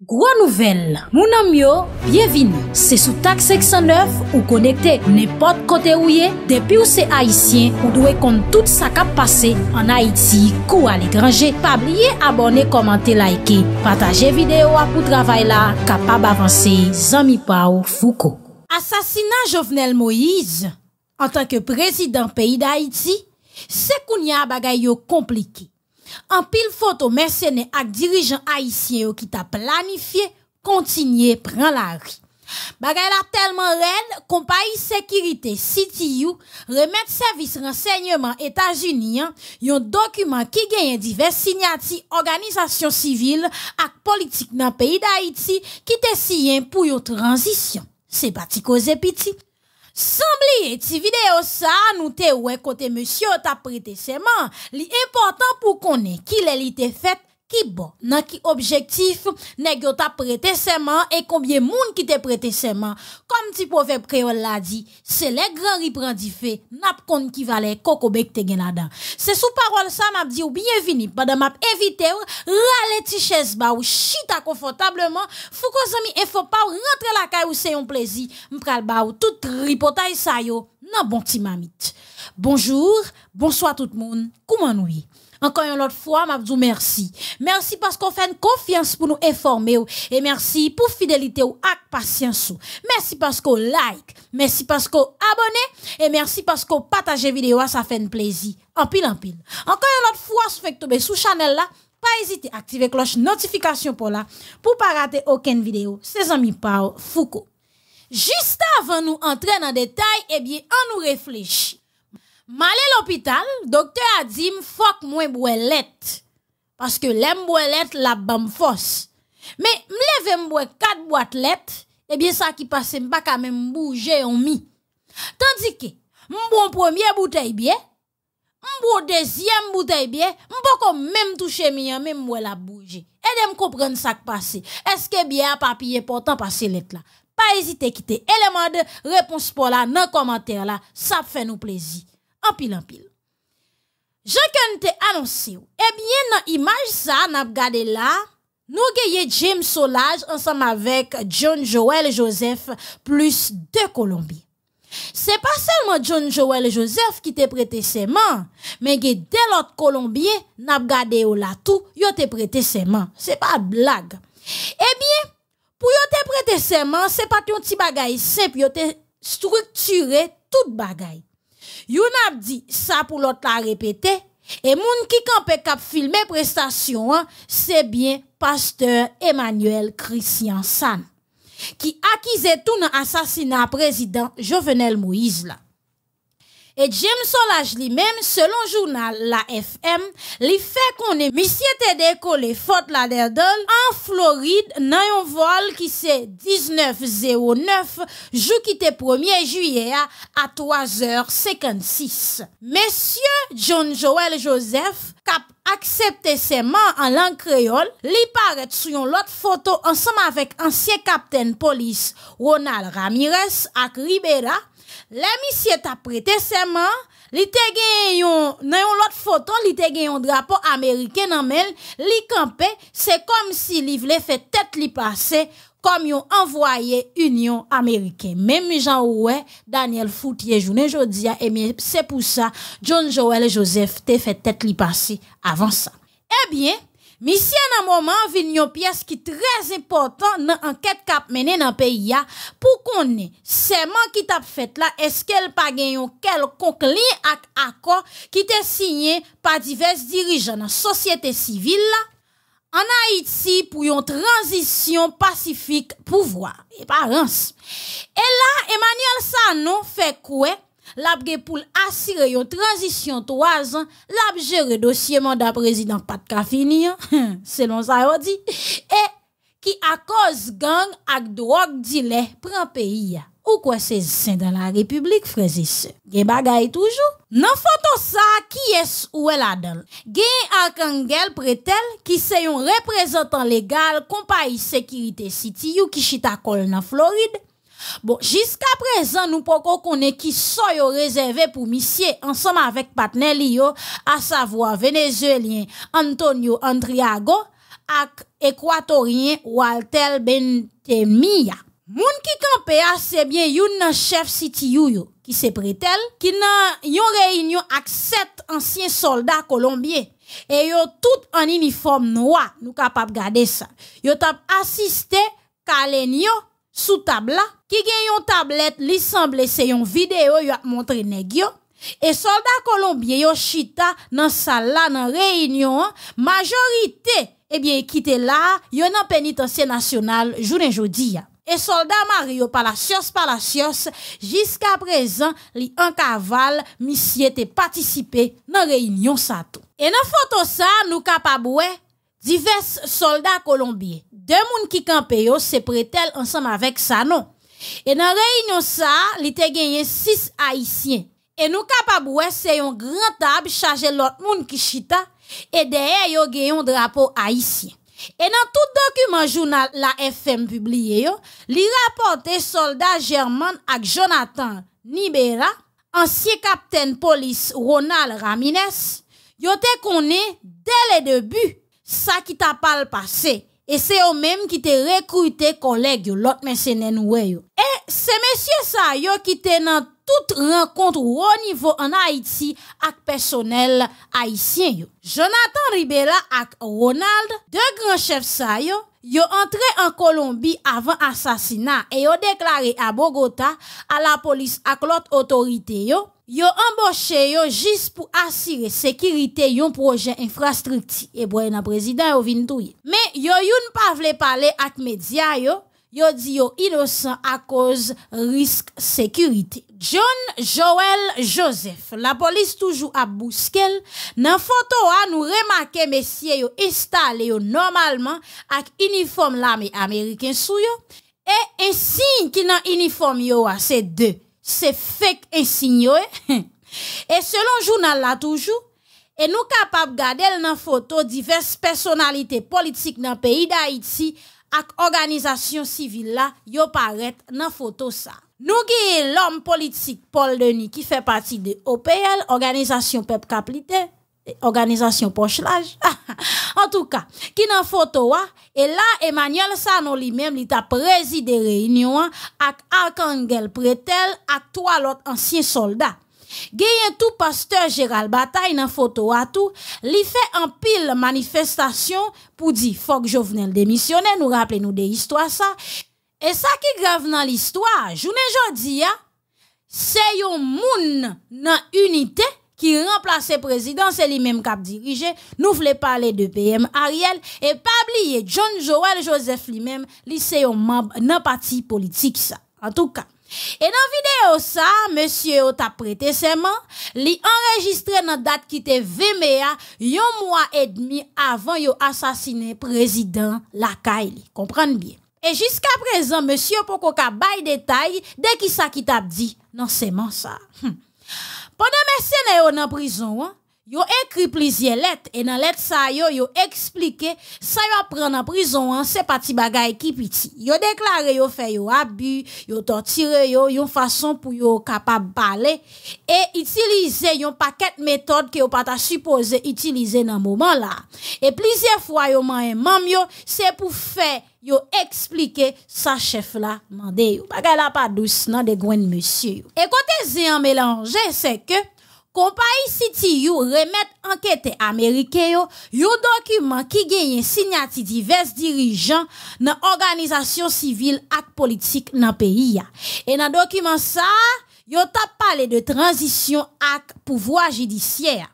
Gwa nouvel, mounan myo, byevini, se sou tak 609 ou konekte nepot kote ou ye, depi ou se Haitien ou dwe kont tout sa kap pase an Haiti kou al ekranje. Pabliye abone, komante, laike, pataje videyo apou travay la, kapab avanse, zami pa ou fuko. Asasina Jovenel Moïse, an tanke prezident peyi d'Haiti, se koun ya bagay yo komplike. An pil foto mersene ak dirijan haisyen yo ki ta planifiye, kontinye pran la ri. Bagay la telman ren, kompayi siti yu, remet servis rensegnement Etats-Unis, yon dokumen ki genyen divers sinyati organizasyon sivil ak politik nan peyi da Haiti ki te siyen pou yon transisyon. Se pati koze piti. Sambli eti video sa nou te we kote monsyo ta prete seman li important pou konen ki le li te fet ki bo nan ki objektif negyo ta prete seman e kombye moun ki te prete seman. Kom ti povep kreol la di, se le gran ripran di fe, nap kon ki vale koko bek te gen adan. Se sou parol sa map di ou bienvini, padan map evite ou, rale ti ches ba ou chita konfotableman, fuko zami e fo pa ou rentre la kay ou se yon plezi, mpral ba ou tout ripotay sa yo nan bon ti mamit. Bonjour, bonsoit tout moun, kouman ou yi? Ankon yon lot fwa, mabdou mersi. Mersi paskou fèn konfians pou nou eforme ou. E mersi pou fidelite ou pasyans ou. Mersi paskou like. Mersi paskou abone. E mersi paskou pataje videyo a sa fèn plezi. Anpil anpil. Ankon yon lot fwa sou fèk tobe sou chanel la. Pa ezite aktive kloche notifikasyon pou la. Pou pa rate oken videyo. Se zami pa ou fuko. Jista avan nou entre nan detay, ebyen an nou reflechi. Male l'opital, doktor a di m fok mwen bwe let. Paske lem bwe let la bam fos. Me m leve m bwe kat bwat let, ebyen sa ki pase m baka men m bouje yon mi. Tandike, m bon premier boutei bie, m bon dezyem boutei bie, m boko menm touche mi yon menm bwe la bouje. Ede m kopren sa ki pase. Eske bie a papye potan pase let la. Pa ezite kite eleman de repons po la nan komantèr la, sa fe nou plezi. Anpil anpil. Je ken te anonsi ou. Ebyen nan imaj sa nap gade la, nou geye James Solage ansam avek John Joel Joseph plus de Kolombi. Se pa selman John Joel Joseph ki te prete seman, men ge delot Kolombi nap gade ou la tou, yo te prete seman. Se pa blag. Ebyen, pou yo te prete seman, se pa ton ti bagay sep, yo te strukture tout bagay. Yon ap di sa pou lot la repete, e moun ki kanpe kap filme prestasyon, se bien pasteur Emmanuel Christian San, ki akize tou nan asasina prezident Jovenel Moïse. Et James Solage li mèm, selon jounal la FM, li fè konè misye te dekole fote la derdol an Floride nan yon vol ki se 1909 jou ki te 1er juye a 3h56. Mesye John Joel Joseph kap aksepte seman an lang kreol, li paret sou yon lot foto ansam avèk ansye kapten polis Ronald Ramirez ak Ribera, misye ta prete seman, li te gen yon, nan yon lot foton, li te gen yon drapo Amerike nan men, li se kom si li vle fe tet li pase, kom yon envoye Union Amerike. Mem jan ouwe, Daniel Foutier jounen jodia, eme se pou sa, John Joel Joseph te fe tet li pase avan sa. Ebyen, eh Misye nan mouman vin yon piyes ki trez important nan anket kap menen nan peyi ya pou konen seman ki tap fet la eske l pa gen yon kel konkli ak akon ki te signe pa divers dirijan nan sosyete sivil la. An a iti pou yon transisyon pasifik pouvwa. E pa rans. E la Emmanuel Sano fe kwe. Lap ge pou l'asire yon transisyon 3 an, lap jere dosye manda prezident Pat Kafini, selon sa yo di, e ki a koz gang ak drog di le pran peyi ya. Ou kwa se zisen dan la republik freze se? Ge bagay toujou? Nan foto sa, ki es ou el adal? Gen ak angel pretel ki se yon reprezentan legal kompa yi sekirite siti yu ki chita kol nan Floride, Bon, jiska prezan nou poko konen ki so yo rezerve pou misye ansanm avek patnen li yo, a savo a venezuelien Antonio Andriago, ak ekwatorien Walter Bentemia. Moun ki kampe a sebyen yon nan chef siti yu yo ki se pretel, ki nan yon reynyon ak set ansyen soldat kolombien. E yo tout an uniform noua nou kapap gade sa. Yo tap asiste kalen yo sou tabla, ki gen yon tablet li semble se yon video yo ap montre negyo, E soldat kolombye yo chita nan sal la nan reynyon, majorite ebyen kite la, yo nan penitensye nasyonal jounen jodi ya. E soldat Mario Palacios Palacios, jiska prezan li an kaval misye te patisipe nan reynyon sa tou. E nan foto sa nou kapabwe, divers soldat kolombye, demoun ki kampe yo se pretel ansam avek sa non? E nan reynyon sa, li te genye 6 haisyen. E nou kapab wè se yon gran tab chaje lot moun ki chita e deye yo yon drapo haisyen. E nan tout dokumen jounal la FM publiye yo, li rapote soldat German ak Jonathan Nibera, ansye kapten polis Ronald Ramirez, yo te konen dele debu sa ki ta pal pase. E se yo menm ki te rekrute koleg yo lot mesenen wè yo. E se mesye sa yo te nan tout renkont ou o nivou an Haiti ak personel Haitien yo. Jonathan Ribera ak Ronald, de gran chef sa yo, yo entre an Kolombi avan asasina e yo deklare a Bogota a la polis ak lot otorite yo. Yo emboshe yo jis pou asire sekirite yon proje infrastrikti e boye nan prezident yo vintouye. Me yo yon pa vle pale ak media yo, yo di yo inosan a koz risk sekirite. John Joel Joseph, la polis toujou ap bouskel, nan foto a nou remake mesye yo instale yo normalman ak uniform lame Ameriken sou yo, e ensin ki nan uniform yo a se de. Se fek ensinyo e. E selon jounal la toujou, e nou kapap gade l nan foto divers personalite politik nan peyi da Haiti ak organizasyon sivil la yo paret nan foto sa. Nou geye l om politik Paul Denis ki fe pati de OPL, Organizasyon Pep Kaplite, Organizasyon Pochelaj. En tou ka, ki nan foto wa, e la Emmanuel Sano li mem li ta prezide reynyon ak Arkangel Pretel ak alot ansyen soldat. Geyen tou pasteur Gérald Bataille nan foto wa tou, li fe an pil manifestasyon pou di fok jovenel demisyone, nou rappele nou de histwa sa. E sa ki grav nan l'histwa, jounen jodi ya, se yon moun nan unité, ki remplase prezident, se li menm kap dirije, nou vle pale de PM Ariel, e pabliye John Joel Joseph menm, li se yon nan pati politik sa. En tou ka. E nan video sa, monsye yo ta prete seman, li enregistre nan dat ki te vemea, yon mwa edmi avan yo asasine prezident lakay li. Komprende bien? E jiska prezant, monsye yo poko ka bay detay, de ki sa ki tap di nan seman sa. Hmm. Pendan mesene yo nan prizon, yo ekri plizye let, e nan let sa yo yo eksplike sa yo apren nan prizon, se pati bagay ki piti. Yo deklare yo fe yo abu, yo tortire yo, yon fason pou yo kapab bale, e itilize yon paket metode ki yo pata suppose itilize nan mouman la. E plizye fwa yo man en mam yo, se pou fe yo eksplike sa chef la mande yo. Bagay la pa dous nan de gwen monsye yo. E kote zi an melange, se Kompayi siti yu remet anketen Amerike yo, yu dokumen ki genyen sinyati divers dirijan nan organizasyon sivil ak politik nan peyi ya. E nan dokumen sa, yo tap pale de tranzisyon ak pouvoi jidisyer.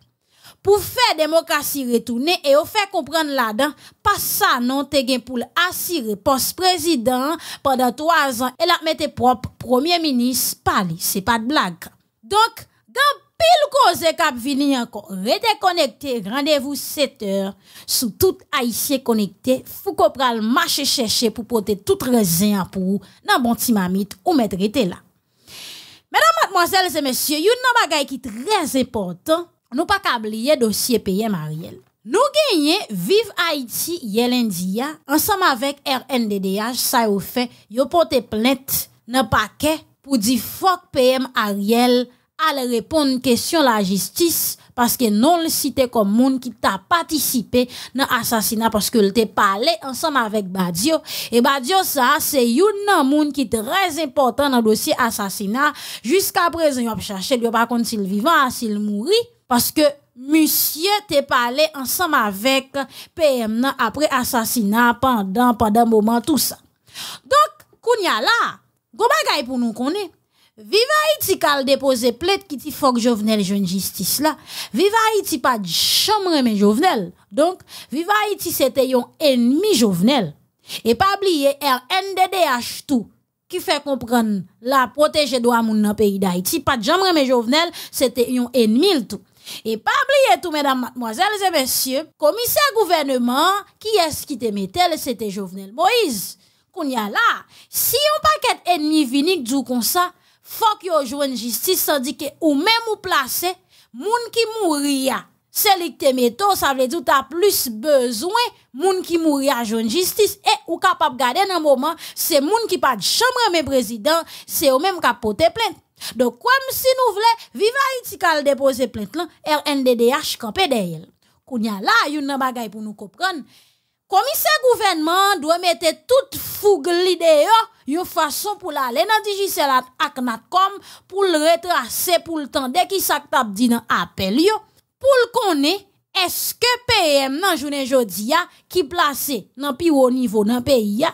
Pou fe demokrasi retoune e yo fe kompren la dan, pas sa non te gen pou l'asire post-prezident pandan 3 an el ap mette prop premier minis pali. Se pa de blag. Donk, gamp, Pil koze kap vini anko, rete konekte, randevou 7 or, sou tout aisyen konekte, fou ko pral mache cheshe pou pote tout rezen apou nan bon ti mamit ou met rete la. Menan matmwazel se mesye, yon nan bagay ki trez important, nou pa kabliye dosye peye Mariel. Nou genye, viv Haiti yelendi ya, ansam avek RNDDH, sa yo fe, yo pote plet nan pake pou di fok peye Mariel al repon kèsyon la jistis paske non li site kom moun ki ta patisipe nan asasina paske li te pale ansam avek Badiou. E Badiou sa, se yon nan moun ki trez important nan dosye asasina, jiska prezen yo ap chache, yo pa kont si l vivan, si l mouri, paske musye te pale ansam avek PM nan apre asasina, pandan, pandan mouman, tout sa. Dok, koun ya la, go bagay pou nou konen, Viva iti kal depoze plet ki ti fok jovenel joun jistis la. Viva iti pa jomre men jovenel. Donk, iti se te yon enmi jovenel. E pa bliye er NDDH tou ki fe kompran la proteje do amoun nan peyi da iti. Pa jomre men jovenel te yon enmi l tou. E pa bliye tou, mesdames, mademoiselles et messieurs, komiser gouvernement ki eski te metel se te jovenel? Moïse, koun ya la, si yon paket enmi vinik djou kon Fok yo jwen jistis sa di ke ou men mou plase, moun ki mouri ya. Selik te meto, sa vle di ou ta plus bezwen, moun ki mouri ya jwen jistis. E ou kapap gade nan mouman, se moun ki pa di chamre men prezident, se ou men kapote plente. Do kwa msi nou vle, viva iti kal depose plente lan, RNDDH kampe deyel. Kounya la, yon nan bagay pou nou kopron. Komise gouvenman dwe mette tout foug lide yo, yo fason pou la le nan dijiselat ak nat kom pou l retrase pou l tende ki sak tap di nan apel yo? Pou l kone, eske PM nan jounen jodi ya ki plase nan pi wo nivou nan ya,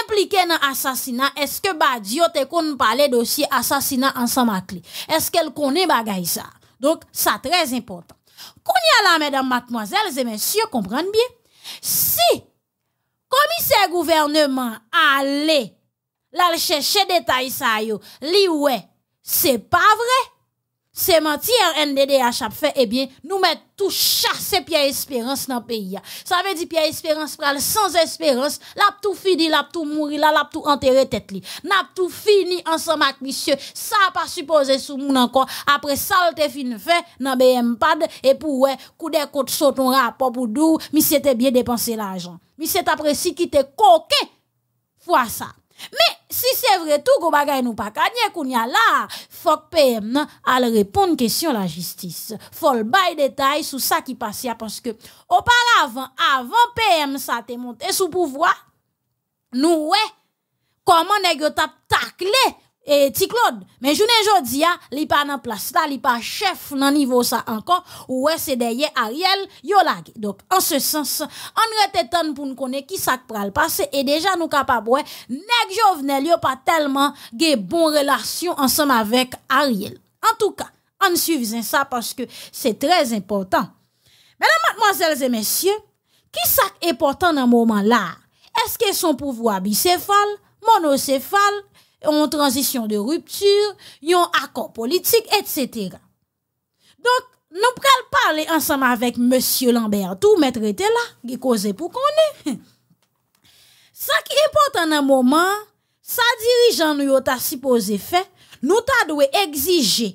implike nan asasina, eske ba di yo te kon pale dosye asasina ansan makli. Eske l kone bagay sa. Donk sa trez important. Konye la, medan matmoazel, zemensyo, kompran biye. Si komise gouvernement ale lal chèche detay sa yo li wè, se pa vre, se manti RNDDH ap fè, ebyen nou met tou chase piye espérance nan peyi ya. Sa ve di piye espérance pral sans espérance, lap tou fini, lap tou mouri, lap tou enterre tet li. Lap tou fini ansan mak misye, sa pa suppose sou moun ankon, apre salte fin fè nan BM pad, epou wè, kou de kote soton rapop ou dou, misye te bie depanse la ajan. Misye te apresi ki te koke fwa sa. Me, si se vre tou kou bagay nou pa kanye koun ya la, fok PM nan al repon kèsyon la jistis. Fol bay detay sou sa ki pasya, paske oparavan, avan PM sa te monte sou pouvoi, nou we, koman negyo tap takle, E ti Claude, men jounen jodi ya, li pa nan plas la, li pa chef nan nivou sa ankon, ou we se deye Ariel, yo lage. Dok, an se sens, an rete ton pou nou kone ki sak pral pase, e deja nou kapab we, nek jo vene li yo pa telman ge bon relasyon ansam avek Ariel. En tou ka, an suvisen sa, paske se trez important. Menan matmoazelze mesye, ki sak important nan mouman la? Eske son pouvo abisefal, monosefal, yon transisyon de ruptur, yon akon politik, etc. Donk, nou pral pale ansama avèk Monsie Lambertou, mètre etè la, ki koze pou konè. Sa ki importan nan mouman, sa dirijan nou yo ta sipoze fè, nou ta dwe egzije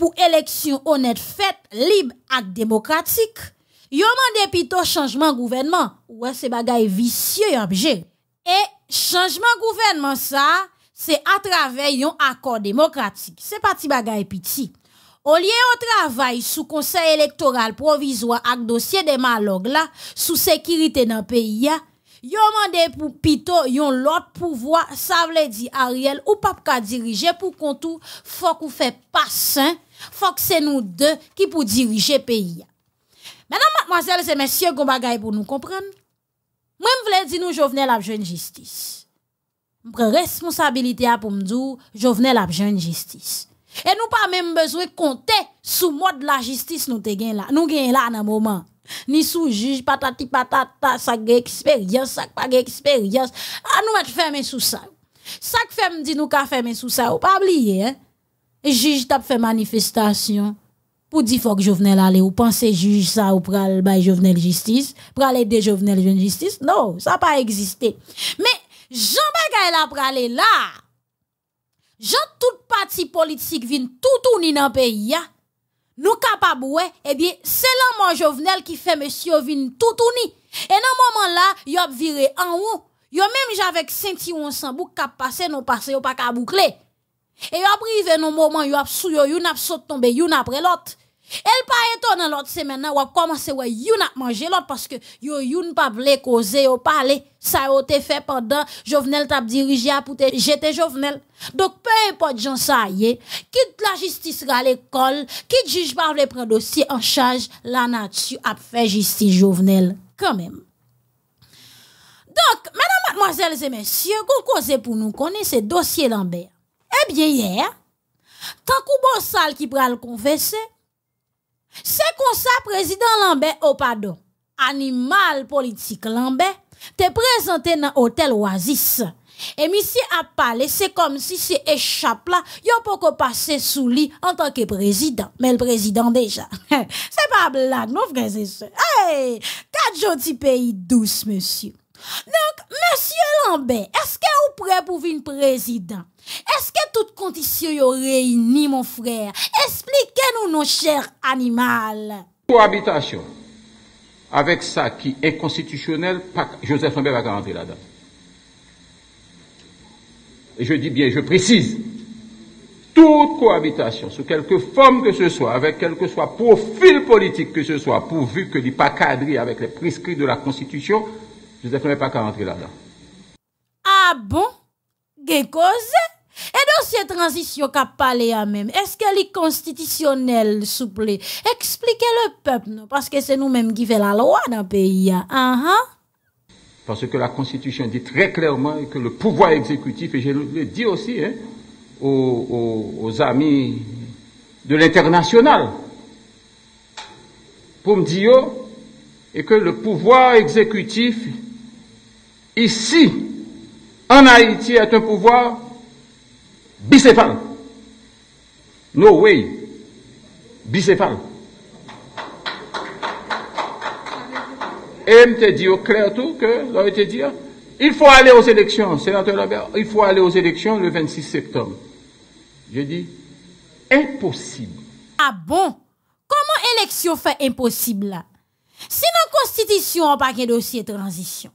pou eleksyon onèt fèt, lib ak demokratik, yon mande pito chanjman gouvenman, wè se bagay visye yon obje. E, chanjman gouvenman sa, se atrave yon akor demokratik. Se pati bagay piti. O liye yon travay sou konsey elektoral provizwa ak dosye de malog la, sou sekirite nan peyi ya, yon mande pou pito yon lot pouvoi, sa vle di Ariel, ou pap ka dirije pou kontou, fok ou fe pasen, fok se nou de ki pou dirije peyi ya. Menan matmwazel se mesye goun bagay pou nou komprenn, Mwen vle di nou Jovenel ap jwen jistis. Mpre responsabilite ap pou mdou Jovenel ap jwen jistis. E nou pa mèm bezwe konte sou mod la jistis nou te gen la. Nou gen la nan mouman. Ni sou juj patati patata sak ge eksperyans, sak pa ge eksperyans. A nou met fèmè sou sa. Sak fèm di nou ka fèmè sou sa ou pa bliye. Eh? Juj tap fè manifestasyon. Pou di fok jovenel ale ou panse juj sa ou pral bay jovenel jistis, pral ede jovenel jovenel jistis, nou, sa pa eksiste. Me, jan bagay la pral e la, jan tout pati politik vin toutouni nan peyi ya, nou kapabwe, ebye, se lan man jovenel ki fe monsyo vin toutouni. E nan moman la, yo ap vire an ou, yo menm javek senti ou ansan bouk kap pase, nou pase yo pa kaboukle. E yo ap rive nan moman, yo ap sou yo, yo nap sot tombe, yo nap relot. El pa eto nan lot semen nan wap komanse wè yon ap manje lot paske yon yon pa vle koze yo pale. Sa yo te fe pandan jovenel tap dirije apoute jete jovenel. Dok pe impot jan sa ye, kit la jistis ra l'ekol, kit jij pa vle pren dosye an chaj la natu ap fe jistis jovenel. Kamem. Dok, menan matmoazel zemensye, kon koze pou nou kone se dosye lanbe. Ebyen ye, tankou bon sal ki pral konfese, Se kon sa prezident Lambert Opado, animal politik Lambert, te prezante nan hotel Oasis. E misi ap pale, se kom si se echap la, yo poko pase sou li an tanke prezident. Men l prezident deja. Se pa blag, nou freze se. Hey, kat joti peyi dous, monsi. Donk, monsi Lambert, eske ou pre pou vin prezident? Est-ce que toutes conditions yo réunies, mon frère? Expliquez-nous, nos chers animaux. Cohabitation avec ça qui est constitutionnel, Joseph Lambert va rentrer là-dedans. Et je dis bien, je précise, toute cohabitation, sous quelque forme que ce soit, avec quel que soit profil politique que ce soit, pourvu que n'est pas cadré avec les prescrits de la Constitution, Joseph Lambert va rentrer là-dedans. Ah bon? cause? Et dossier transition qu'a parlé à même, est-ce qu'elle est constitutionnelle, s'il vous plaît? Expliquez le peuple, parce que c'est nous-mêmes qui fait la loi dans le pays. Uh Parce que la Constitution dit très clairement que le pouvoir exécutif, et je le dis aussi hein, aux, amis de l'international, pour me dire, et que le pouvoir exécutif, ici, en Haïti est un pouvoir bicéphale. No way. Bicéphale. Et me dit au clair tout que, là, te dit, il faut aller aux élections, sénateur Lambert, il faut aller aux élections le 26 septembre. Je dis, impossible. Ah bon? Comment élection fait impossible là? Si dans la constitution, on pas de dossier transition.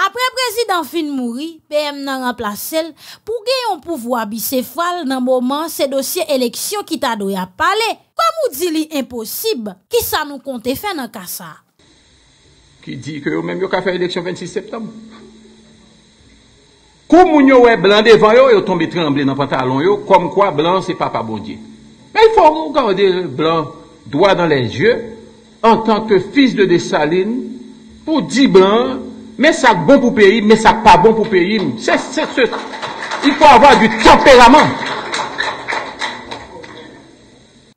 Apre prezident fin mouri, PM nan remplase l pou gen yon pouvoi bisefal nan mouman se dosye eleksyon ki ta do ya pale. Kwa mou di li imposib, ki sa nou konte fe nan kasa? Ki di ke yo menm yo ka fe eleksyon 26 septem. Kou moun yo we blan devan yo, yo tombe tremble nan pantalon yo, kom kwa blan se papa bondye. Men fò mou gande blan doa dan les ye, an tanke fils de desaline, pou di blan, mais ça bon pour pays, mais ça pas bon pour pays. C'est, c'est, il faut avoir du tempérament.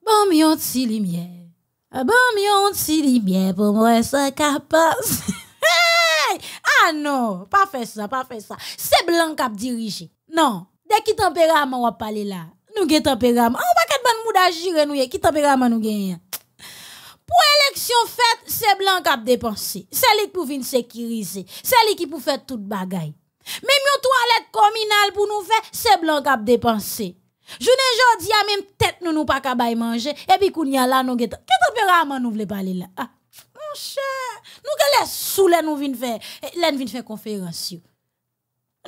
Bon, mi on ti lumière. Bon, mi on ti lumière pour moi, ça capable. hey! Ah non, pas faire ça, pas faire ça. C'est blanc qui a dirigé. Non, dès qui tempérament on va parler là. Nous avons tempérament. On va pas de moun agir nous, qui tempérament nous gagne. Élection faite, c'est blanc qui dépensé. C'est lui pour venir sécuriser. C'est lui qui pour faire toute bagaille. Même une toilette communale pour nous faire, c'est blanc qui dépensé. Je ne jodi a même tête nous nous pas manger et puis qu'on y a là nous get quel tempérament nous voulons parler là? Ah mon cher nous que les sous là nous vinn faire là vinn faire conférence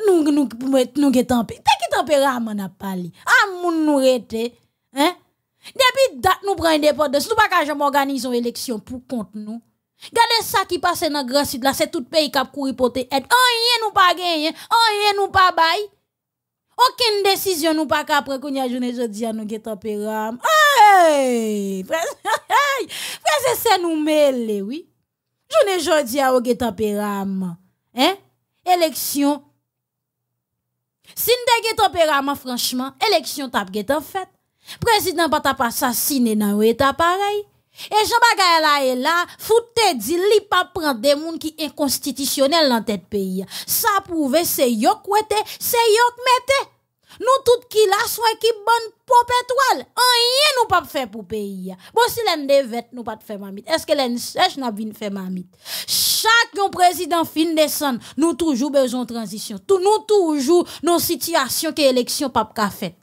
nous nous nous get tempé quel tempérament n'a parlé? Ah moun nous rete hein? Depuis date nous prenons indépendance, nous pas jamais organiser une élection pour compte nous. Regardez ça qui passe dans grand sud là, c'est tout pays qui a couru pour aide. Rien nous pas gagné, rien nous pas bail. Aucune décision nous pas prendre qu'on y a journée jeudi à nous tempéram. Hey! Frère, c'est nous mêler, oui. Journée jeudi à nous tempéram. Hein? Élection. Si nous franchement, élection t'a en fait. Président pas t'a assassiné dans état pareil. Et Jean Bagay là et là, foute dit li pas prendre des moun qui inconstitutionnel dans tête pays. Ça prouve c'est yok kwete, c'est yok mette. Nous tout qui la soit qui bonne pop étoile. Rien nous pas faire pour pays. Bon si l'en devet nous pas faire mamite. Est-ce que l'en sèche n'a vinn faire mamite? Chaque président fin descend, nous toujours besoin de transition. Tout nous toujours nos situations que élection pas fait.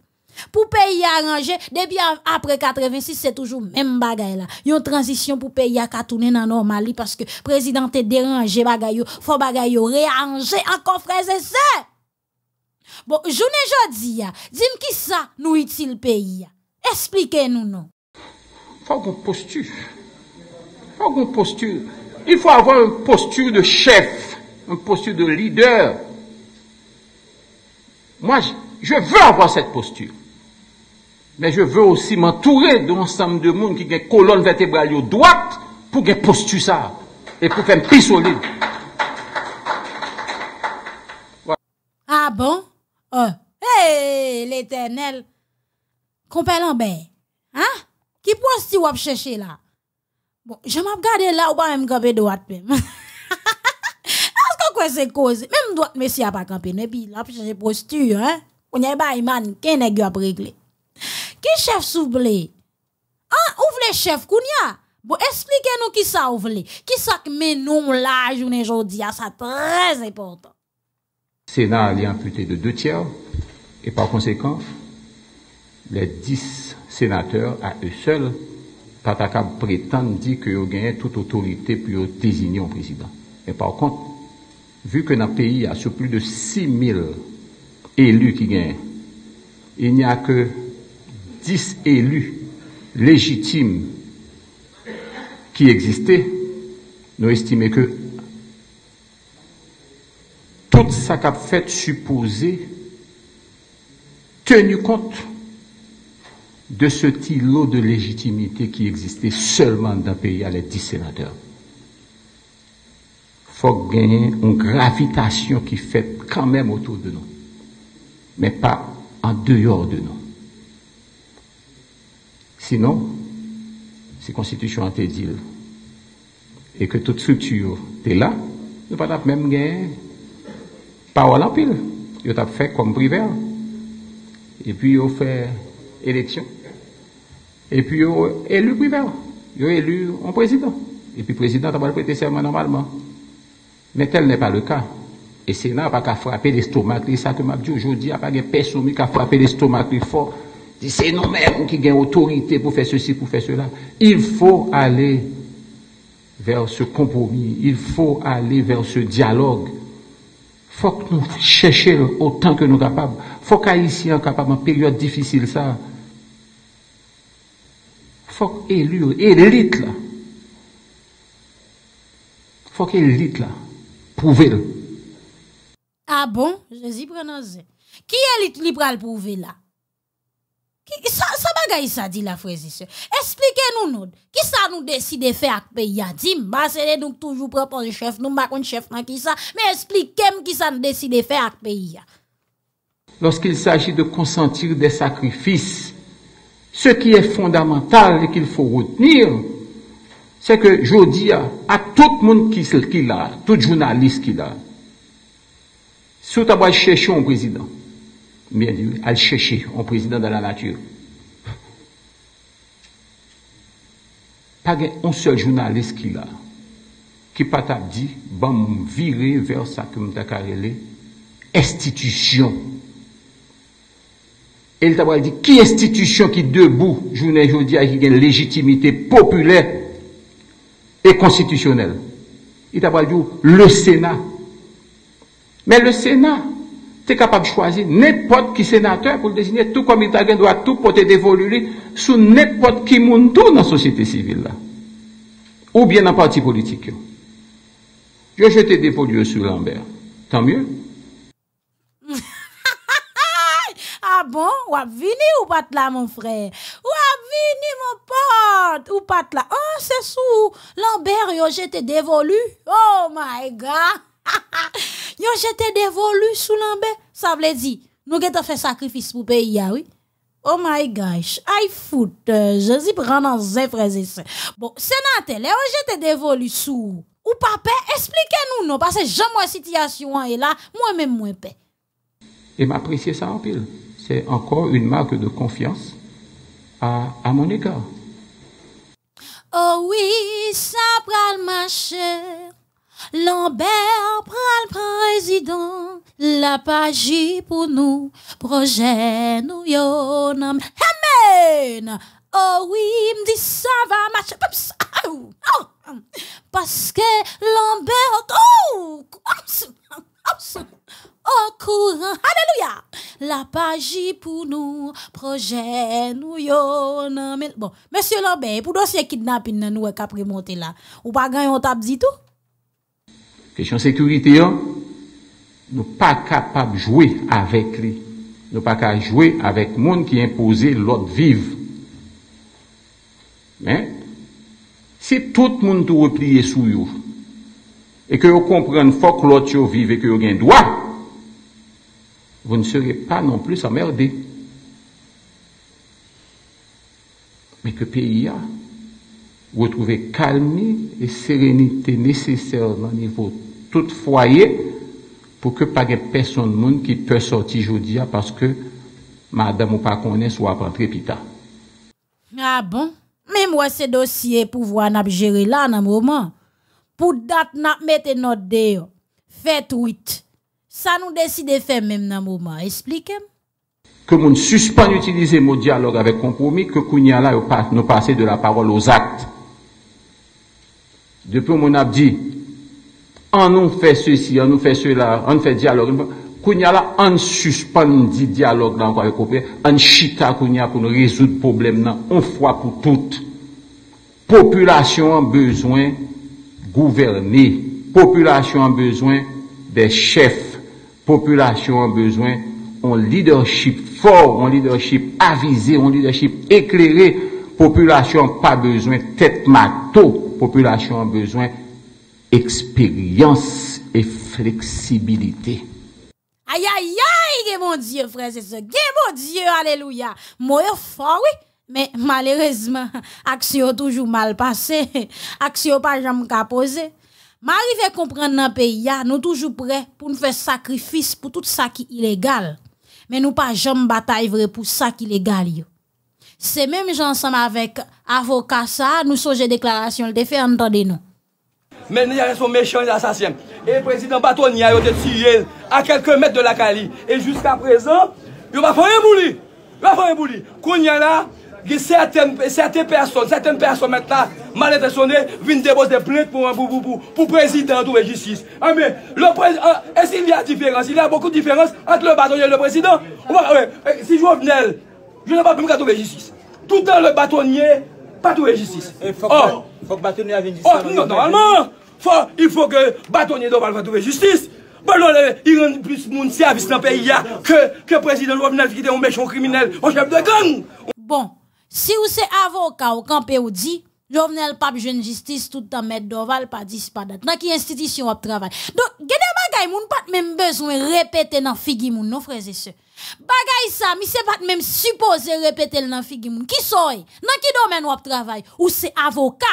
Pour pays arranger, depuis après 86, c'est toujours même bagay là. Yon transition pour pays à tourner dans normal parce que président te dérangé bagay yo, faut bagay yo réarranger encore frères et sœurs. Bon, journée jodi ya, dis qui ça nous utile pays Expliquez-nous non. faut qu'on posture. faut posture. Il faut avoir une posture de chef, une posture de leader. Moi, je veux avoir cette posture. men je vè osi m'entoure don ansam de moun ki gen kolon vertebral yo doat pou gen postu sa, e pou fèm pi solide. Voilà. Ah bon? Oh. Hey, l'éternel! Kompè l'anbè, hein? Ki posti wap chèche la? Bon, jè m'ap gade la ou ba mèm gobe doat mèm. Asko kwen se koze? Mèm doat mè si ap akampe, ne pi la ap chèche postu, hein? Ou nye ba iman, ken e gyo ap regle? Ki chef sou vle? An, ou vle chef koun ya? Bo, esplike nou ki sa ou vle. Ki sa kmen nou la jounen jodi ya, sa trez important. Sénat li amputé de 2 tiers, et par conséquent, les 10 sénateurs à eux seuls, patakab prétendent dire que ont gagné toute autorité pour désigner un président. Mais par contre, vu que dans le pays, il y a sur plus de 6000 élus qui gagnent, il n'y a que 10 élus légitimes qui existaient, nous estimons que tout ça qu'a fait supposer tenu compte de ce îlot de légitimité qui existait seulement dans le pays à les 10 sénateurs. Il faut gagner une gravitation qui fait quand même autour de nous, mais pas en dehors de nous. Sinon, si Constitution a dit et que toute structure est là, nous pas même gagner parole en pile. Ils ont fait comme privé. Et puis ils ont fait élection. Et puis ils ont élu privé. Ils ont élu un président. Et puis le président a prêter serment normalement. Mais tel n'est pas le cas. Et Sénat n'a pas qu'à frapper l'estomac. C'est ça que m'a dit aujourd'hui. Il n'y a pas de personne qui a frappé l'estomac fort. c'est nous-mêmes qui avons autorité pour faire ceci, pour faire cela. Il faut aller vers ce compromis, il faut aller vers ce dialogue. faut que nous cherchions autant que nous sommes capables. faut qu'Haïtiens capables, en période difficile, ça. faut qu'élus, élite, là. faut qu'élite, là, prouvez-le. Ah bon? Jésus dis, prenons Qui élite libre à le prouver là? Ki, sa, sa bagay sa di la frezi se. Esplike nou nou. Ki sa nou deside fe ak pe yadim? Ba se de nou toujou propon chef nou, bakon chef nan ki sa. Me esplike m ki sa nou deside fe ak pe ya. Lorsqu'il s'agit de consentir des sacrifices, ce qui est fondamental et qu'il faut retenir, c'est que je dis à, à tout le monde qui, qui l'a, tout journaliste qui l'a, sous ta chercher un président, à le chercher en président de la nature. Pas un seul journaliste qui l'a, qui pas t'a dit, bon, virer vers ça que m'ta carrelé, institution. Et il t'a dit, qui institution qui debout, journée aujourd'hui, a une légitimité populaire et constitutionnelle? Il t'a dit, le Sénat. Mais le Sénat, te kapab chwazi nepot ki senateur pou desine tout komita gen do a tout pote devolu li sou nepot ki moun tou nan sosyete sivil la. Ou bien nan parti politik yo. Yo jete devolu yo sou Lambert. Tan mye. A ah bon, wap vini ou pat la mon frè? Wap vini mon pot ou pat la? Oh, se sou Lambert yo jete devolu? Oh my God! Yo j'étais dévolu sous l'ambé. Ça veut dire, nous avons fait sacrifice pour pays, oui. Oh my gosh, I foot, euh, Jésus prend dans un frère et Bon, sénateur, là, j'étais dévolu sous. Ou papa, expliquez-nous, non, parce que jamais situation est là, moi-même, moi, paix. Et m'apprécier ça en pile. C'est encore une marque de confiance à, à mon égard. Oh oui, ça pral ma chère. Lambert pral président, la page pour nous, projet nous yon. Amen. Oh oui, me dit ça va marcher. Parce que Lambert, oh, au courant. Alléluia. La page pour nous, projet nous yo nan men. Bon, monsieur Lambert, pour dossier kidnapping nan nou e ka monter là. Ou pas gagner on tap dit tout? Kèsyon sekurite yo, nou pa kapab jwè avèk li. Nou pa ka jwè avèk moun ki impose lot viv. Men, si tout moun tou repliye sou yo, e ke yo kompren fok lot yo viv e ke yo gen dwa, vous ne serez pas non plus emmerdé. Mais que pays a retrouver calme et sérénité nécessaire dans le niveau tout foyer pour que pas de personne monde qui peut sortir aujourd'hui parce que madame ou pas connaît soit rentrée pita. Ah bon? Mais moi, ce dossier pouvoir n'a gérer là dans moment. Pour date n'a mettre notre dé. fait tweet. Ça nous décide de faire même dans moment. Expliquez-moi. Que nous suspend d'utiliser mot dialogue avec compromis que Kounia là nous passer de la parole aux actes. Depi moun ap di, an nou fè sè si, an nou fè sè la, an fè diyalog. Kounya la, an suspan di diyalog nan kwa ekopè, an chita kounya pou nou rezout problem nan, an fwa pou tout. Populasyon an bezwen gouverni. Populasyon an bezwen de chef. Populasyon an bezwen an leadership for, an leadership avize, an leadership eklere. Populasyon pa bezwen tet mato. Population a besoin d'expérience et flexibilité. Aïe, aïe, aïe, mon Dieu, frère, c'est ça. mon Dieu, alléluia. Moi, fort, oui. Mais malheureusement, action toujours mal passé. Action pas jamais posé. M'arrive comprendre dans pays nous toujours prêts pour nous faire sacrifice pour tout ça qui est illégal. Mais nous pas jamais bataille pour ça qui est illégal C'est même gens ensemble avec avocat ça, nous sommes déclaration le fait entendez nous. Mais il y a son méchant assassin. Et le président Batoni a été tiré à quelques mètres de la Cali. Et jusqu'à présent, il va faire un bouli. Il va faire un bouli. Kounya là, certaines, certaines personnes, certaines personnes maintenant, mal intentionnées, viennent déposer plaintes pour, pour, pour, pour, président de la justice. Ah, le président, ah, est-ce qu'il y a différence? Il y a beaucoup de différence entre le bâtonnier et le président? Si je venais, je n'ai pas besoin de la justice. Tout le temps, le bâtonnier, pas de justice. Il faut, oh. faut que le bâtonnier vienne justice. Oh, non, normalement, faut, il faut que le bâtonnier doit trouver justice. Bon, il rend plus mon service dans le pays que, que le président Jovenel qui était un méchant criminel, un chef de gang. Bon. Si ou se avoka ou kampe ou di, Jovenel pap jwen justice tout an met doval pa dis pa dat. Nan ki institisyon wap travay. Don, gede bagay moun pat menm bezwen repete nan figi moun, non freze se. Bagay sa, mi se pat menm suppose repete nan figi moun. Ki soy? Nan ki domen wap travay? Ou se avoka?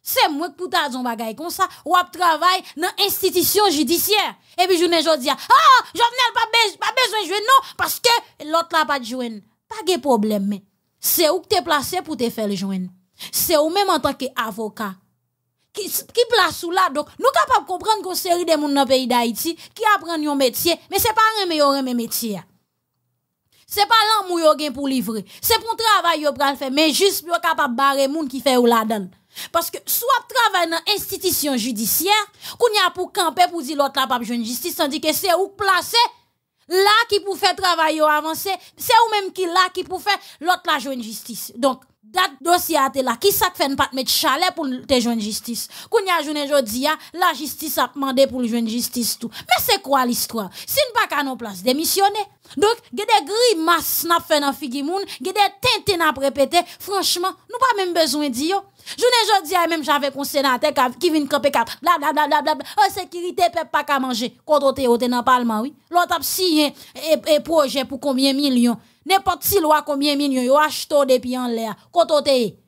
Se mwek pouta zon bagay kon sa, wap travay nan institisyon judisyer. E bi jounen jodi ya, ah, Jovenel pa bezwen jwen non, paske lot la pat jwen. Pa ge probleme men. c'est où que tu es placé pour te faire le. C'est ou même en tant qu'avocat. Qui, qui place ou là, donc, nous capables de comprendre qu'on série de gens dans le pays d'Haïti qui apprennent un métier, mais c'est pas un meilleur métier. C'est pas l'amour yo pour livrer. C'est pour travail yo pral faire, mais juste pour capable barrer moun qui fait ou la donne. Parce que soit travail dans institution judiciaire, qu'on y a pour camper pour dire l'autre là pas de justice, tandis que c'est où placer là qui pour faire travail avancer, c'est ou même qui là qui pour faire l'autre la joindre justice. Donc dossier a là qui ça fait pas mettre chalet pour te joindre justice? Kounya journée jodi la justice a demandé pour joindre justice tout. Mais c'est quoi l'histoire? Si pas qu'à nos place démissionner. Donc gè des grimaces n'a fait dans figi moun, gè des tintes n'a répété, franchement, nous pas même besoin dire je ne dis même j'avais un sénateur qui vient camper cap bla bla bla bla bla. Oh, sécurité peut pas qu'à manger. Contre te dans le parlement oui. L'autre a signé et projet pour combien millions? N'importe si loi combien millions? Yo acheté depuis en l'air. Contre te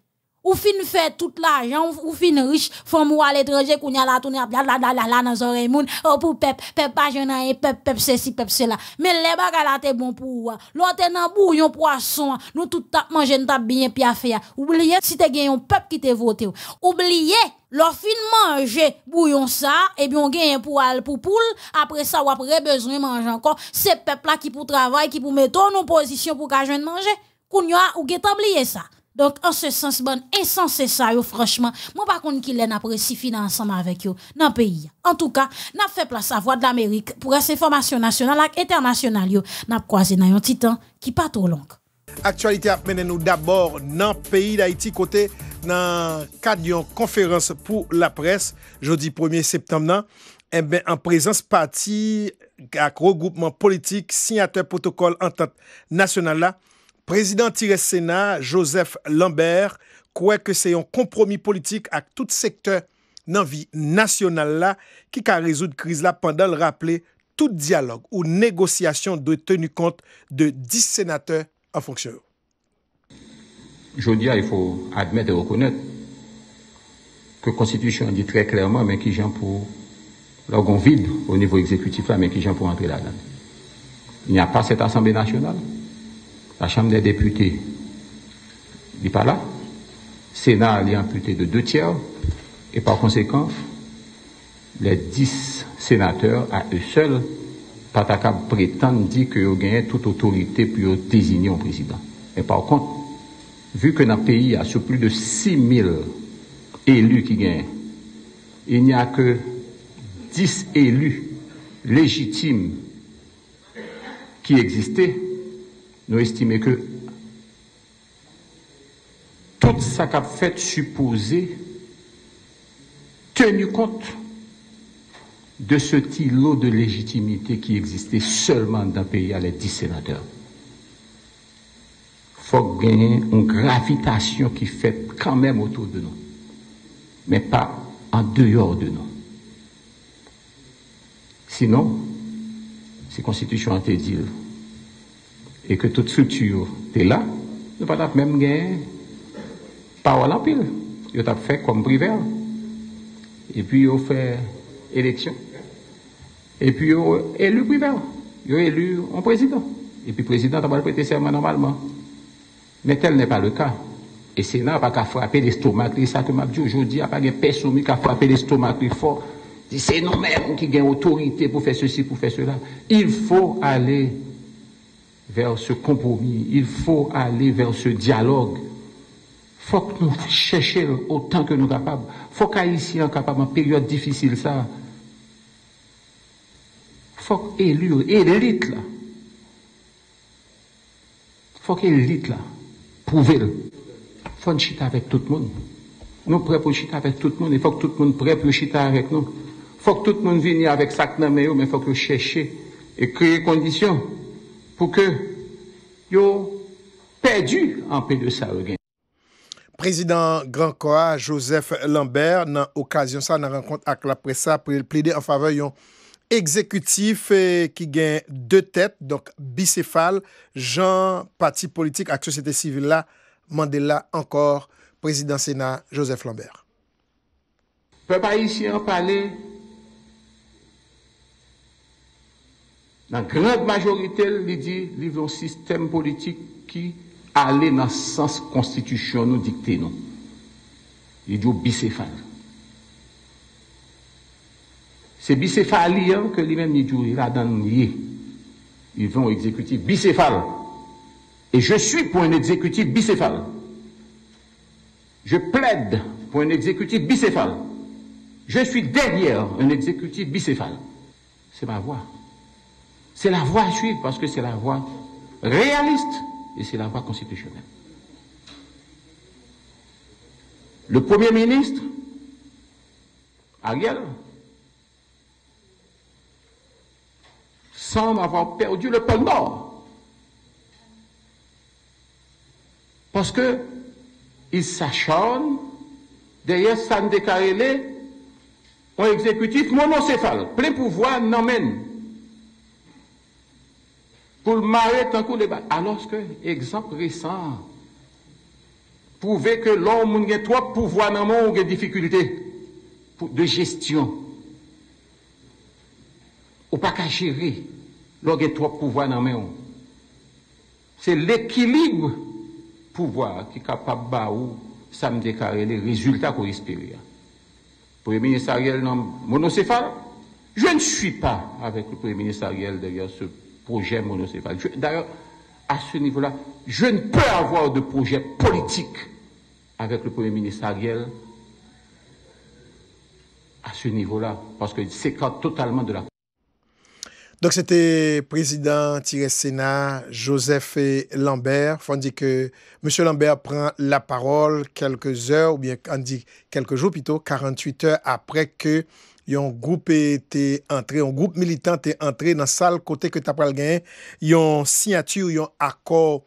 ou fin fait tout l'argent ou fin riche femme ou à l'étranger qu'on y a la tourner bla bla bla la dans oreille moun oh pour pep pep pas jeune et pep pep ceci pep cela mais les bagages là t'es bon pour l'autre nan bouillon poisson nous tout tap manger nous tap bien puis faire oubliez si t'es gagné un peuple qui t'a voté oubliez leur fin manger bouillon ça et bien on gagne pour al pour poule après ça ou après besoin manger encore c'est peuple là qui pour travail qui pour mettre en position pour qu'à manger qu'on y a ou oublié ça Donk an se sens bon, se sa yo franchman, mwen pa kon ki lè nan presifi nan ansanman avèk yo nan peyi. En tou ka, nan fe plas sa vwa d'Amerik pou rase informasyon nasyonal ak internasyonal yo nan pkwaze nan yon titan ki pa tro long. Aktualite ap menen nou dabor nan peyi d'Haïti kote nan kad yon konferans pou la pres, jodi 1er septem nan, en eh prezans pati ak regroupman politik, signatèr protokol antant nasyonal la, Prezident Tire Sena, Joseph Lambert, kouè ke se yon kompromi politik ak tout sektor nan vi nasyonal la ki ka rezoud kriz la pandan l rappele tout diyalog ou negosyasyon de tenu kont de 10 senateur an fonksyon. Jodi a, il fò admet et rekonnet ke konstitusyon di trè klèrman men ki jan pou logon vide ou nivou ekzekutif la men ki jan pou antre la dan. Il n'y a pas cet assemblé nasyonal. La Chambre des députés n'est pas là. Sénat est amputé de deux tiers. Et par conséquent, les dix sénateurs, à eux seuls, pas prétendent dire qu'ils ont gagné toute autorité pour désigner un président. Mais par contre, vu que dans le pays, il y a sur plus de 6 000 élus qui gagnent, il n'y a que 10 élus légitimes qui existaient, nous estimons que tout ça qu'a fait supposer tenu compte de ce îlot de légitimité qui existait seulement dans le pays à les 10 sénateurs. Il faut gagner une gravitation qui fait quand même autour de nous, mais pas en dehors de nous. Sinon, ces constitutions dites et que toute structure est là, nous pas même gagner parole en pile. Ils ont fait comme privé. Et puis ils ont fait élection. Et puis ils ont élu privé. Ils élu un président. Et puis le président a prêté serment normalement. Mais tel n'est pas le cas. Et Sénat n'a pas qu'à frapper l'estomac. C'est ça que m'a dit aujourd'hui. Il n'y a pas de personne qui a frappé l'estomac fort. C'est nous-mêmes qui avons autorité pour faire ceci, pour faire cela. Il faut aller vers ce compromis, il faut aller vers ce dialogue. Faut que nous cherchions autant que nous sommes capables. Faut qu'Haïtiens capables en période difficile, ça. Faut qu'élire, élite là. Faut qu'élite là, prouvez-le. Il faut chiter avec tout le monde. Nous prêts pour chiter avec tout le monde. Il faut que tout le monde prêt pour chiter avec nous. Faut que tout le monde vienne avec ça mais il faut que chercher et créer conditions pou ke yo perdu an pe de sa ou gen. Prezident Grand Koa, Joseph Lambert, nan okasyon sa nan renkont ak la presa pou el ple de an fave yon ekzekutif eh, ki gen de tet, donk bicefal, jan pati politik ak sosyete sivil la, Mandela ankor, prezident Sena, Joseph Lambert. Pe pa isi an pale La grande majorité, il dit, il un système politique qui allait dans le sens constitution nous dicter nous. Il dit bicéphale. C'est bicéphale que lui-même dit, il a dans Ils vont exécuter bicéphale. Et je suis pour un exécutif bicéphale. Je plaide pour un exécutif bicéphale. Je suis derrière un exécutif bicéphale. C'est ma voix. C'est la voie à suivre parce que c'est la voie réaliste et c'est la voie constitutionnelle. Le Premier ministre, Ariel, semble avoir perdu le pôle. Parce que il s'acharne derrière San Carrelé, un exécutif monocéphale, plein pouvoir n'emmène pour le marrer tant coup débat. Alors que, exemple récent, prouver que l'homme a trop pouvoir dans le monde, des difficultés de gestion. Ou pas qu'à gérer, l'homme a trop pouvoir dans le monde. C'est l'équilibre pouvoir qui est capable de ça me déclarer les résultats qu'on espère. Premier ministre Ariel monocéphale, je ne suis pas avec le Premier ministre Ariel derrière ce projet monocéphale. D'ailleurs, à ce niveau-là, je ne peux avoir de projet politique avec le Premier ministre Ariel à ce niveau-là, parce que c'est totalement de la Donc, c'était président Thierry Sénat, Joseph Lambert. Faut dire que M. Lambert prend la parole quelques heures, ou bien on dit quelques jours plutôt, 48 heures après que yon group te antre, yon group militant te antre nan sal kote ke tapal gen, yon signature, yon akor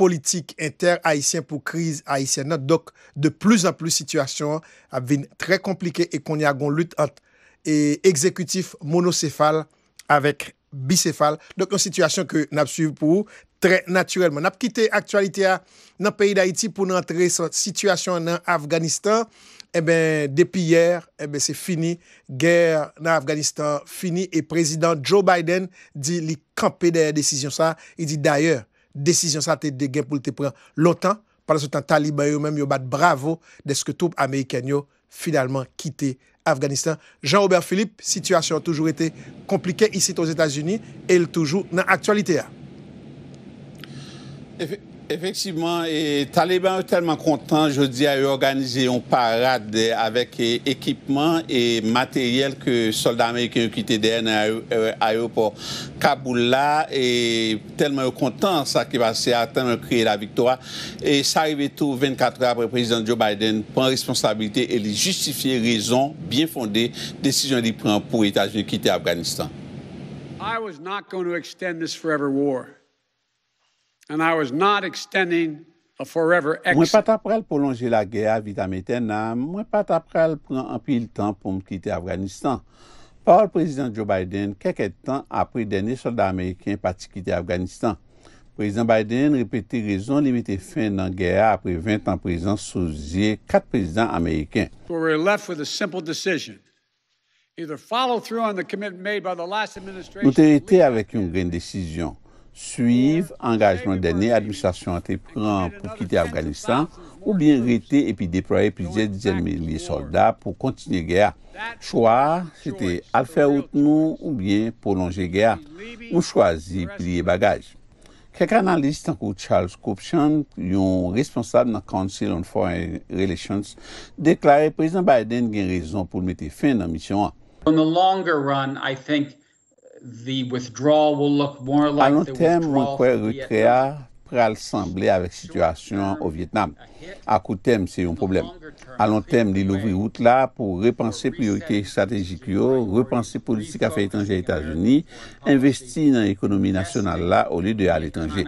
politik inter-Haitien pou kriz Haitien nan. Dok, de plus an plus situasyon ap vin tre komplike e kon ya gon lut ant e ekzekutif monosefal avek bicefal. Dok, yon situasyon ke nap suiv pou ou, tre naturelman. Nap kite aktualite a nan peyi d'Haiti pou nan tre situasyon nan Afganistan, eh ben, depuis hier, eh ben, c'est fini. Guerre dans Afghanistan fini. Et président Joe Biden dit, il campé derrière décision ça. Il dit d'ailleurs, décision ça, t'es dégain pour te prendre longtemps. Pendant ce temps, Taliban eux-mêmes, ils battent bravo de ce que troupes américaines, finalement, quitté Afghanistan. Jean-Robert Philippe, situation a toujours été compliquée ici aux États-Unis et elle toujours dans l'actualité. Effectivement, et Taliban est tellement content, je dis, à organiser une parade avec équipement et matériel que soldats américains qui étaient derrière l'aéroport Kaboul là, et tellement content, ça qui va se atteindre, créer la victoire. Et ça arrive tout 24 heures après le président Joe Biden prend responsabilité et les justifier raison bien fondée, décision qu'il prend pour les États-Unis quitter Afghanistan. I was not going to extend this forever war. Mwen pat apral prolonje la gea vitameten nan, mwen pat apral pran anpil tan pou m kite Afganistan. Parol prezident Joe Biden keke tan apri denye soldat Ameriken pati kite Afganistan. Prezident Biden repete rezon li mette fin nan gea apri 20 an prezident souziye 4 prezident Ameriken. Nou te rete avek yon gren desisyon. suiv engajman denye administrasyon an te pran pou kite Afganistan ou bien rete epi deploye plizye dizen mili soldat pou kontinye gea. Chwa, jete al fè out nou ou bien polonje gea. ou chwazi pliye bagaj. Kek analist an kou Charles Copshan, yon responsable nan Council on Foreign Relations, deklare prezident Biden gen rezon pou mette fin nan misyon an. On the longer run, I think A long tem, mwen kwe Vietnam. pral semble avèk situasyon ou Vietnam. A koutem, se yon problem. A long tem, li louvri wout la pou repanse priorite strategik yo, repanse politik afè etanje Etats-Unis, investi nan ekonomi nasyonal la ou li de al etanje.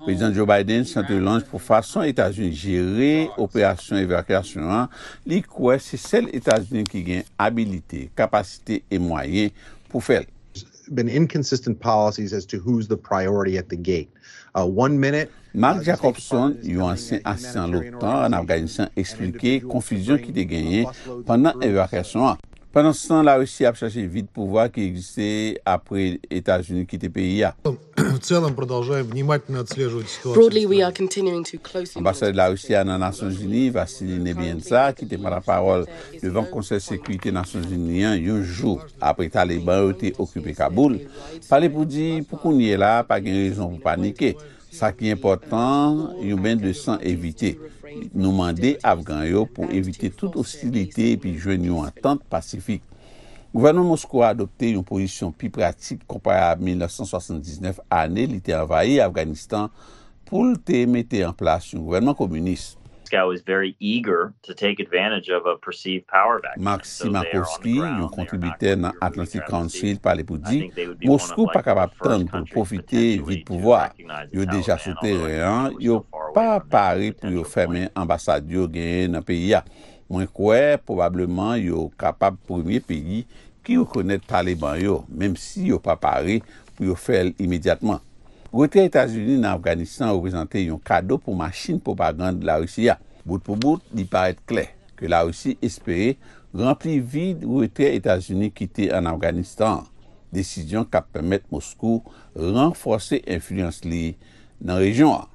Prezident Joe Biden sante lanj pou fason Etats-Unis jere operasyon evakuasyon an, li kwe se sel Etats-Unis ki gen habilite, kapasite e mwayen pou fel. been inconsistent policies as to who's the priority at the gate. Uh, one minute... Mark uh, Jacobson, yon ansyen asistan l'OTAN an Afganistan, eksplike konfuzyon ki te genyen pandan evakwasyon an. Pendan san, la Rusi ap chache vide pouvoi ki egziste apre Etats-Unis ki te peyi ya. Ambassade la Rusi a nan Nasyons Unis, Vassili Nebienza, ki te para parol devan Konseil Sekurite Nasyons Uniyan yon jou apre Taliban ou te okupe Kaboul, pale pou di pou konye la pa gen rezon pou panike. Sa ki important, yon ben de san evite. nou mande Afgan yo pou evite tout hostilite epi jwen yon entente pasifik. Gouvernement Moskou a adopte yon posisyon pi pratik kompare a 1979 ane li te envaye Afganistan pou te mette en plas yon gouvernement komunist. Moscow is very eager to take advantage of a perceived power vacuum. Max Simakovski, yon kontributè nan Atlantic Council, pale pou di, Moskou pa kapap tan pou profite vit pouvoar. Yo deja sou terren, yo pa pare pou yo ferme ambasadyo genye nan peyi ya. Mwen kwe, probableman yo kapap premier peyi ki yo konet Taliban yo, menm si yo pa pare pou yo fel imediatman. Retre Etats-Unis nan Afganistan reprezentè yon kado pou machin propagande la Rusi ya. Bout pou bout, li paret kler ke la Rusi espere rempli vide retre Etats-Unis kite an Afganistan. Desisyon kap pemet Moskou renforse influence li nan rejyon an.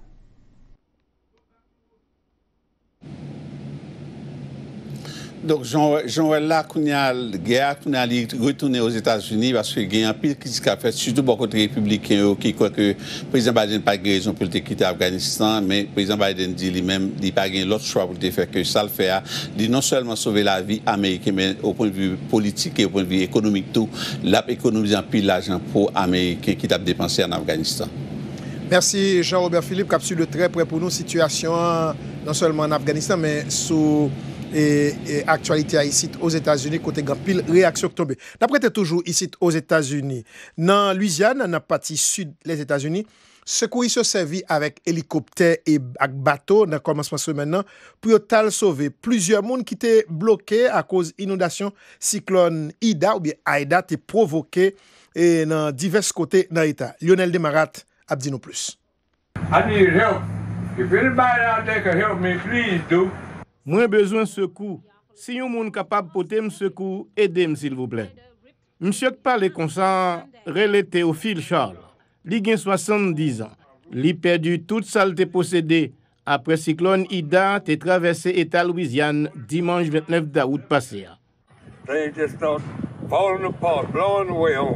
Donc, Jean-Ouel là, koun ya gaya, koun ya li retounen os Etats-Unis, baske gen yon pil kritik a fet, surtout bon kote republiken yo, ki kwa ke Prezident Biden pa gen rezon pou te kite Afganistan, men Prezident Biden di li men, di pa gen lot chwa pou te fe ke sal fe a, di non selman sove la vi Amerike, men ou pon vi politik e ou pon vi ekonomik tou, lap ekonomizan pil la jan pou Amerike ki tap depanse an Afganistan. Merci Jean-Robert Philippe, kapsu de tre pre pou nou situasyon non selman an Afganistan, E, e aktualite a isit os Etats-Unis kote gan pil reaksyon k tombe. Dapre te toujou isit os Etats-Unis. Nan Louisiane, nan pati sud les Etats-Unis, sekou isyo servi avèk helikopter e ak bato nan komanseman semen nan pou yo tal sove. Plüzyon moun ki te bloke a koz inodasyon siklon Ida ou bi Aida te provoke e nan divers kote nan Eta. Lionel Demarat ap di nou plus. I need help. If anybody out there can help me, please do. Mwen bezwen sekou. Si yon moun kapab pote m sekou, edem sil vouple. M chok pale konsan rele Teofil Charles. Li gen 70 an. Li perdu tout sal te posede apre siklon Ida te travesse eta Louisiane dimanj 29 daout pase a.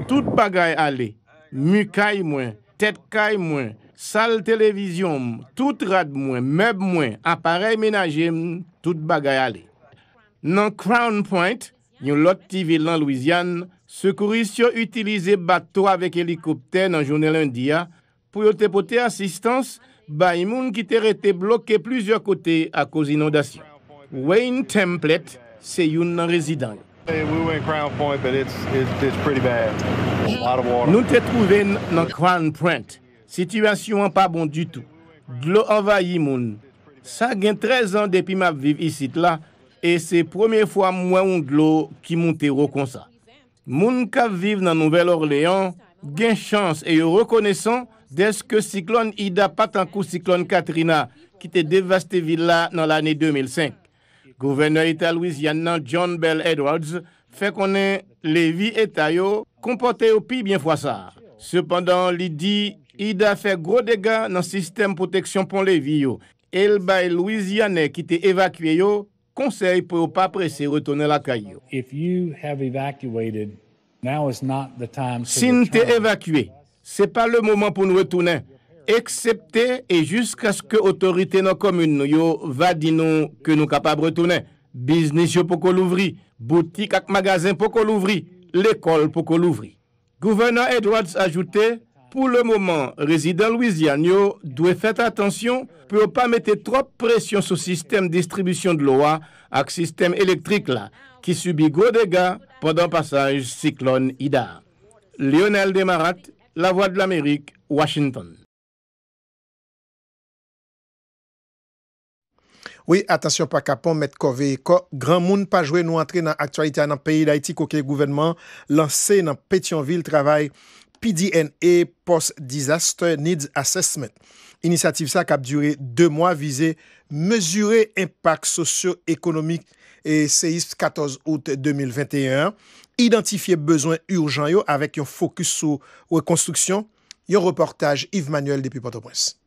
Tout bagay ale. Mu kay mwen, tet kay mwen. sal televizyon, tout rad mwen, meb mwen, aparey menajem, tout bagay ale. Nan Crown Point, yon lot ti vil nan Louisiane, sekouris yo utilize bato avek helikopter nan jounen lundi ya, pou yo te pote asistans ba imoun ki te rete bloke plizyo kote a koz inondasyon. Wayne Templet se yon nan rezidant. Nou te trouven nan Crown Point, Sityasyon an pa bon du tout. Glo envayi moun. Sa gen 13 an depi map viv isit la, e se premier fwa mwen un glo ki monte ro kon sa. Moun kap viv nan Nouvel-Orléans, gen chans e yo rekonesan deske siklon Ida patankou siklon Katrina ki te devaste villa nan l'anè 2005. Gouverneur Ita Louisiane nan John Bell Edwards fe konen levi eta yo kompote yo pi bien fwa sa. Sependan li di Ida fè gro dega nan sistem proteksyon pon levi yo. El bay Louisiane ki te evakwe yo, konsey pou yo pa prese retonen la kay yo. Sin te evakwe, se pa le mouman pou nou retounen, eksepte e jysk aske otorite nan komoun nou yo va di nou ke nou kapab retounen. Biznis yo pou ko louvri, boutik ak magazin pou ko louvri, l'ekol pou ko louvri. Gouverneur Edwards ajoute, Pour le moment, résident Louisiane doit faire attention pour pas mettre trop pression sur le système de distribution de l'eau avec le système électrique là, qui subit gros dégâts pendant le passage cyclone Ida. Lionel Demarat, La Voix de l'Amérique, Washington. Oui, atensyon pa kapon met kove e ko, gran moun pa jwe nou antre nan aktualite an an peyi da iti koke gouvenman lanse nan Petionville travay PDNA Post-Disaster Needs Assessment. Inisiativ sa kap dure 2 mwa vize mesure impak sosyo-ekonomik e seism 14 out 2021, identifiye bezwen urjan yo avek yon fokus sou rekonstruksyon, yon reportaj Yves Manuel depi Port-au-Prince.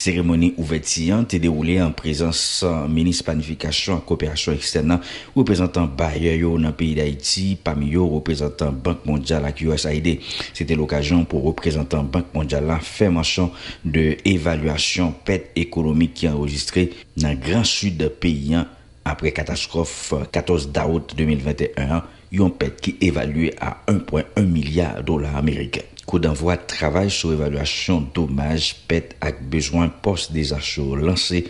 Seremoni ouvetiyan te deroule an prezans menis planifikasyon an kooperasyon eksternan reprezentan baye yo nan peyi d'Haïti, pami yo reprezentan Bank Mondial ak USAID. Sete l'okajon pou reprezentan Bank Mondial la fè manchon de evalwasyon pet ekonomik ki enregistre nan Gran Sud peyi an apre katastrof 14 daout 2021 yon pet ki evalwe a 1.1 milyar dolar Ameriken. Kou d'envoi travay sou evalwasyon domaj pet ak bezwen post desasyo lanse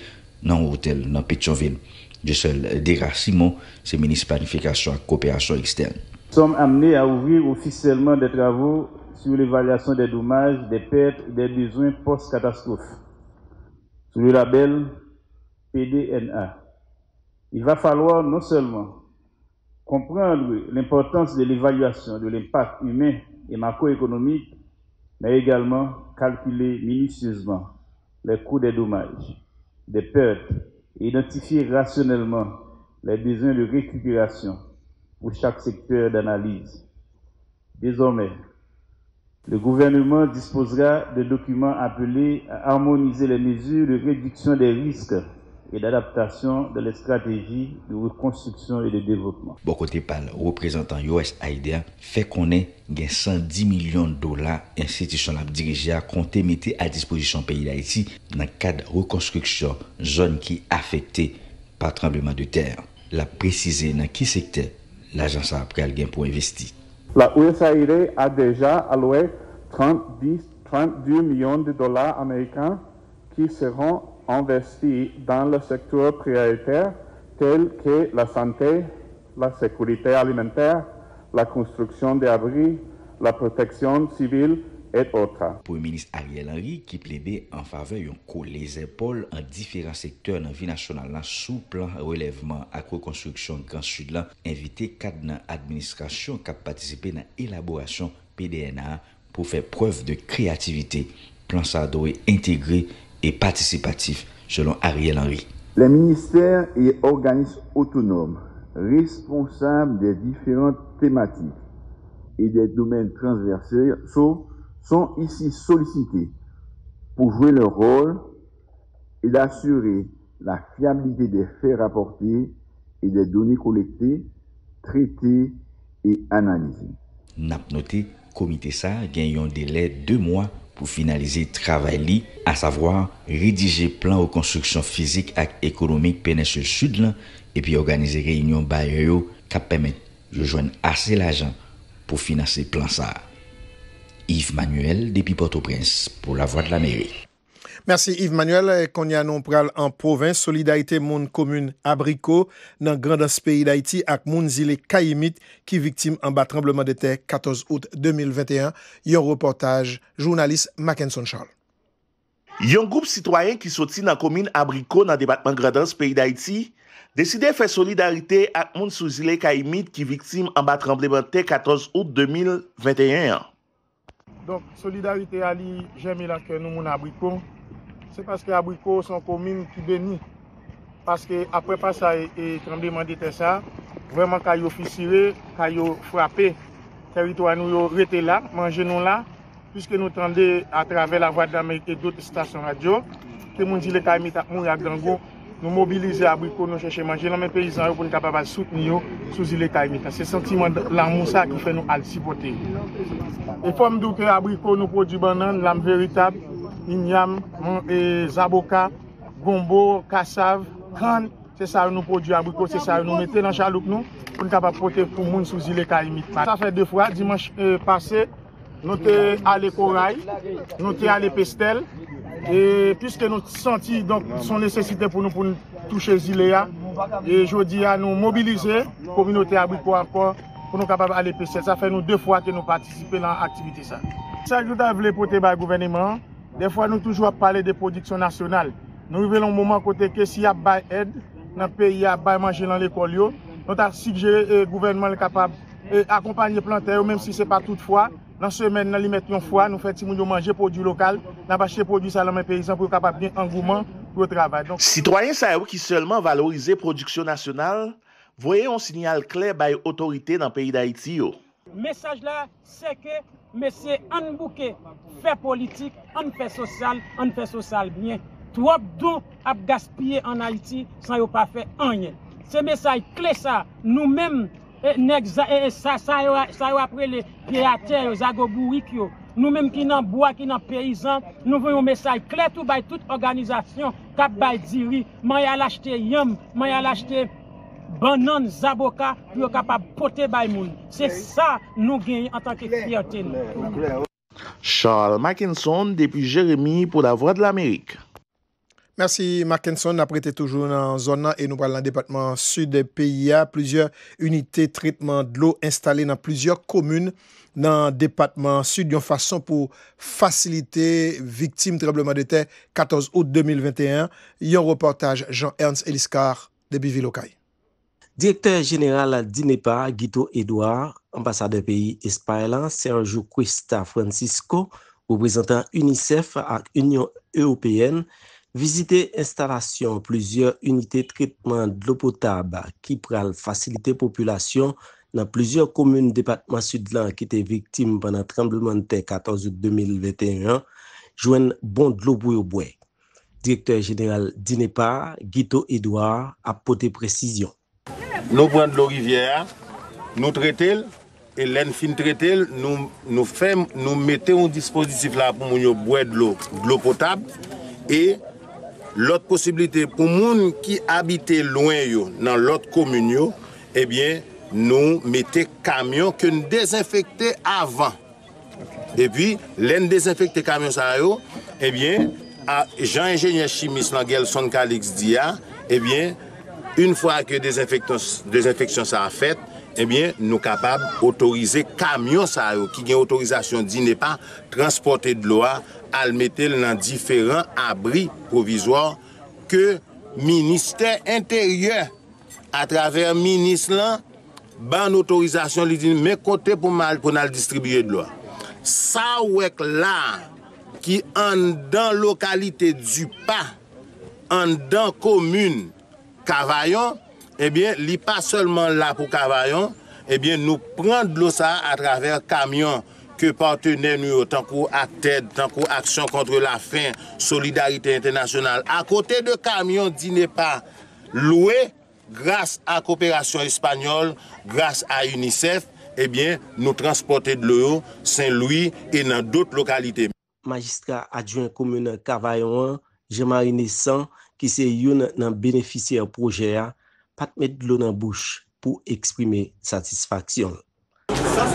nan hotel nan Petionville. Je sel Dera Simon, se menis planifikasyon ak kooperasyon ekstern. Som amene a ouvrir ofisselman de travou sou l'evaluasyon de domaj, de pet, de bezwen post katastrofe. Sou le label PDNA. Il va falloir non seulement comprendre l'importance de l'évaluation de l'impact humain et macroéconomique, mais également calculer minutieusement les coûts des dommages, des pertes et identifier rationnellement les besoins de récupération pour chaque secteur d'analyse. Désormais, le gouvernement disposera de documents appelés à harmoniser les mesures de réduction des risques et d'adaptation de la stratégie de reconstruction et de développement. Bon côté par représentant USAID fait qu'on est gain 110 millions de dollars institution la dirigée à compter mettre à disposition pays d'Haïti dans le cadre de reconstruction zone qui affectée par tremblement de terre. La préciser dans qui secteur l'agence après gain pour investir. La USAID a déjà alloué 30, 32 millions de dollars américains qui seront investis dans le secteur prioritaire tel que la santé, la sécurité alimentaire, la construction d'abris, la protection civile et autres. Pour le ministre Ariel Henry qui plaidait en faveur d'un les épaules en différents secteurs dans la vie nationale sous plan relèvement à reconstruction Grand Sud invité cadre administration qui a participé dans l'élaboration PDNA pour faire preuve de créativité. Plan ça doit intégré et participatif, selon Ariel Henry. Les ministères et organismes autonomes responsables des différentes thématiques et des domaines transversaux sont ici sollicités pour jouer leur rôle et d'assurer la fiabilité des faits rapportés et des données collectées, traitées et analysées. N'a noté, comité ça gagne un délai de deux mois pou finalize travay li, a savwa redije plan ou konstruksyon fizik ak ekonomik penesye sud lan, epi organize reynyon baye yo kap pemet yo jwen ase la jan pou finanse plan sa. Yves Manuel, Depi Port-au-Prince, pou la Voix de l'Amérique. Mersi Yves Manuel, eh, konya nou pral an provins, solidarite moun komoun Abriko nan grandans peyi d'Haïti ak moun zile Kayimit ki viktim an ba trembleman de te 14 out 2021, yon reportaj jounalist Mackenson Charles. Yon goup sitwayen ki soti nan komoun Abriko nan debatman grandans peyi d'Haïti, deside fè solidarite ak moun sou zile Kayimit ki viktim an ba trembleman te 14 out 2021. Donk solidarite ali jeme la ke nou moun Abriko, se paske abriko son komine ki beni. Paske apre pa e, e sa e trembleman dete sa, vreman ka yo fisire, ka yo frape, teritwa nou yo rete la, manje nou la, pwiske nou tende a trave la voie d'Amérique et d'autres stations radio, ke moun di le ka imita moun ya glango, nou mobilize abriko nou chèche manje, nan men peyizan yo pou nou kapabal souten yo sou zile kaimita. Se sentimen lan mousa ki fè nou al sipote. E fòm dou ke abriko nou produ banan, lan veritab, inyam, e, zaboka, gombo, kasav, kan, se sa yon nou produ abriko, se sa yon nou mette nan chalouk nou, pou nou kapap pote pou moun sou zile ka imit. Sa fè de fwa, dimanche e, pase, nou te ale koray, nou te ale pestel, e pwiske nou senti donc, son nesesite pou nou pou nou touche zile ya, e jodi ya nou mobilize, kominote abriko akor, pou nou kapap ale pestel. Sa fè nou de fwa ke nou patisipe nan aktivite sa. Sa yon ta vle pote bay gouvernement, Defwa nou toujwa pale de prodiksyon nasyonal. Nou rive loun mouman kote ke si ap bay ed, nan peyi ap bay manje lan l'ekol yo, nou ta sigere eh, gouvernement le kapab eh, akompanye plantè yo, menm si se pa tout fwa, nan semen nan li met yon fwa, nou fè ti moun yo manje produ lokal, nan bache produ sa lan men peyizan pou kapab gen angouman pou yo travay. Citoyen sa yo ki selman valorize prodiksyon nasyonal, voye yon sinyal kler bay otorite nan peyi da iti yo. Mesaj la, se ke Mese an bouke, fè politik, an fè sosyal, an fè sosyal byen. Trop don ap gaspye an Haiti san yo pa fè anyen. Se mesay kle sa, nou menm, e, nek za, e, sa, sa yo, yo apre le kreater yo, zago bourik yo, nou menm ki nan boa, ki nan peyizan, nou ven yo mesay kle tou bay tout organizasyon, kap bay diri, man yal achete yam, man yal achete banan zaboka pou yo kapab pote bay moun. Se sa nou genye an tanke fiyate nou. Charles Mackinson, depi Jérémy pou la Voix de l'Amérique. Mersi Markenson, aprete toujou nan zon nan e nou pral nan depatman sud PIA. Plizye unité tritman d'lo installe nan plizye komoun nan depatman sud yon fason pou fasilite viktim trebleman de te 14 ao 2021. Yon reportaj Jean-Ernst Eliscar de Bivilokay. Direkter jeneral Dinepa, Guito Edouard, ambasade peyi Espanylan, Sergio Cuesta Francisco, reprezentant UNICEF ak Union Européenne, visite instalasyon plusieurs unité traitement de l'eau potable ki pral fasilite populasyon nan plusieurs komune depatman sudlan ki te viktim panan tremblemente 14 ao 2021, jwen bon de l'eau pou yo bwe. Direkter jeneral Dinepa, Guito Edouard, apote presisyon. Nou pran de lo rivyè, nou tretel, e len fin tretel, nou, nou fèm, nou metè un dispositif la pou moun yo bwè de lo, de lo potab, e lot posibilite pou moun ki habite loin yo nan lot komun yo, ebyen, eh nou mette kamyon ke nou dezinfekte avan. Okay. E pi, len dezinfekte kamyon sa yo, ebyen, eh jan enjenye chimis lan Gelson Kalix diya, ebyen, eh Un fwa ke dezinfeksyon sa a fet, ebyen eh nou kapab otorize kamyon sa yo ki gen otorizasyon di ne pa transporte dlo a al metel nan diferan abri provizor ke minister interye a traver minis lan ban otorizasyon li di me kote pou, mal, pou nan distribuye dlo a. Sa wek la ki an dan lokalite du pa, an dan komune, Kavayon, ebyen, eh li pa solman la pou Kavayon, ebyen, eh nou pran dlo sa a traver kamyon ke partenè nou yo tankou ak TED, tankou Aksyon kontre la Fin, Solidarite Internasyonal. A kote de kamyon di ne pa louè, grase a Koopération Espanyol, grase a UNICEF, ebyen, eh nou transporte dlo yo Saint-Louis e nan dout lokalite. Magistra adjouen komunen Kavayon 1, Jemari Nessan, ki se yon nan benefisye proje a, pat met dlo nan bouch pou eksprime satisfaksyon.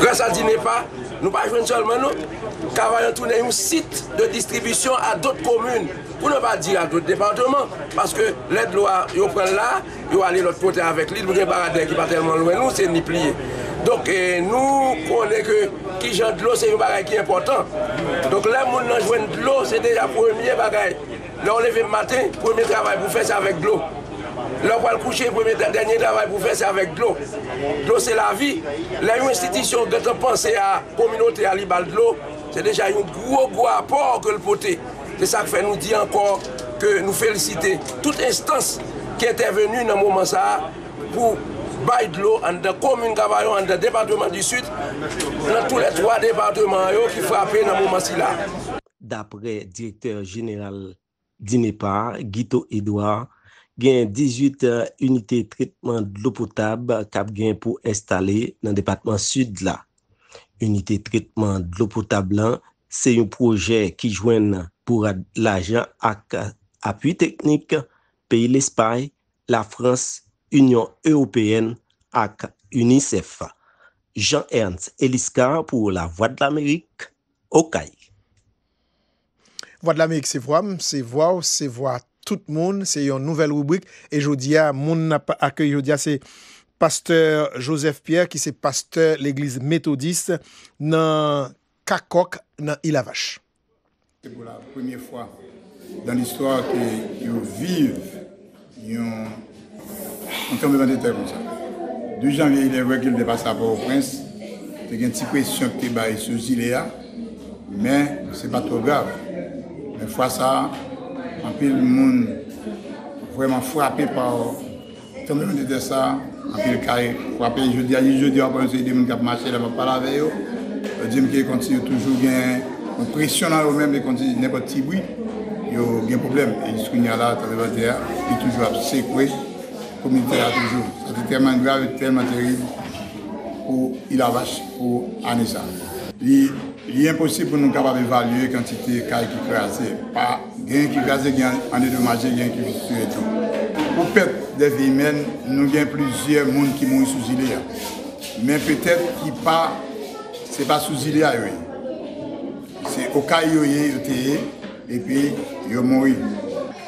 Grâce à DINEPA, nous pas jouer seulement nous, Cavaillon tourner un site de distribution à d'autres communes, pour ne pas dire à d'autres départements, parce que l'aide loi, ils prennent là, ils aller l'autre côté avec l'île, nous avons qui pas tellement loin, nous, c'est ni plié. Donc eh, nous connaissons que qui jante de l'eau, c'est un bagage qui est important. Donc là, nous gens de l'eau, c'est déjà le premier bagage se deja pwemye bagay. La ou leve maten, pwemye travay pou fè se avèk dlo. La ou al kouche, pwemye denye travay pou fè se avèk dlo. Dlo se la vi. La yon institisyon gète panse a kominote a li bal dlo, se deja yon gwo gwa apor ke l'pote. Se sa k fè nou di ankor ke nou felicite tout instans ki etè venu nan mouman sa pou bay de l'eau an de komune Kavayon, an de departement du sud, nan tou le 3 departement yo ki frape nan mouman si la. Dapre direkter general Dinepa, Guito Edouard, gen 18 euh, unité tritman l'eau potable kap gen pou installe nan depatman sud la. Unité tritman l'eau potable lan, se yon proje ki jwen pou l'ajan ak apuy teknik peyi l'Espany, la Frans, Union Européenne ak UNICEF. Jean-Ernst Eliska pou la Voix de l'Amérique, Okay. Voix de l'Amérique, c'est voix, c'est voix, c'est voix tout le monde, c'est une nouvelle rubrique. Et je dis à mon accueil, je dis à c'est pasteur Joseph Pierre, qui c'est pasteur l'église méthodiste dans Kakok, dans Ilavache. C'est pour la première fois dans l'histoire qu'ils vivent yon, en termes de vendetta comme ça. 2 janvier, il est vrai qu'il dépasse à Port-au-Prince. Il y a une petite pression qui est sur Zilea, mais ce n'est pas trop grave. Men fwa sa, anpil moun vwèman fwapè pa tèmè moun dite sa, anpil kare fwapè jodi a yi jodi a pwèm se yi di moun kap mache la pa pala ve yo. Di mke yi konti yo toujou gen, moun presyon nan yo mèm, yi konti nepo tiboui, yo gen problem. E yi skouni ala tèmè vwate ya, yi toujou ap sekwe, komite ya toujou. Sa te tèman grave, tèman terib pou il avache pou ane sa. Li... li imposib pou nou kapab evalue kantite kay ki krasi. Pa gen ki krasi, gen an edomaje, gen ki vitu etou. Pou pet de vi men, nou gen plizye moun ki moun sou zile ya. Men petet ki pa, se pa sou zile ya yoy. Se okay yo ye, epi yo mou.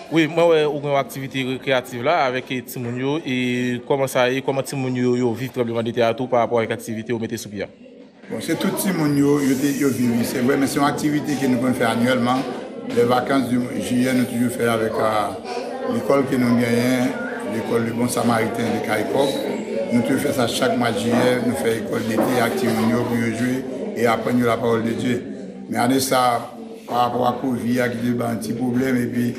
Oui, mwen wè ou gen aktivite rekreativ la avèk ti moun yo e koman sa e, koman ti moun yo yo viv trebleman de teatou pa apò ak aktivite ou mette sou biya. Bon, se tout si moun yo, yo te yo vivi. Se vwe, men se yon aktivite ki nou kon fè anuelman. Le vakans du jiyen nou toujou fè avèk a euh, l'ekol ki nou genyen, l'ekol du bon samariten de Kaikop. Nou toujou fè sa chak mat jiyen, nou fè ekol dete, aktiv moun yo pou yo jwe, e apen yo la parol de Diyo. Men anè sa, par rapport a kouvi, a ki de ban ti problem, e pi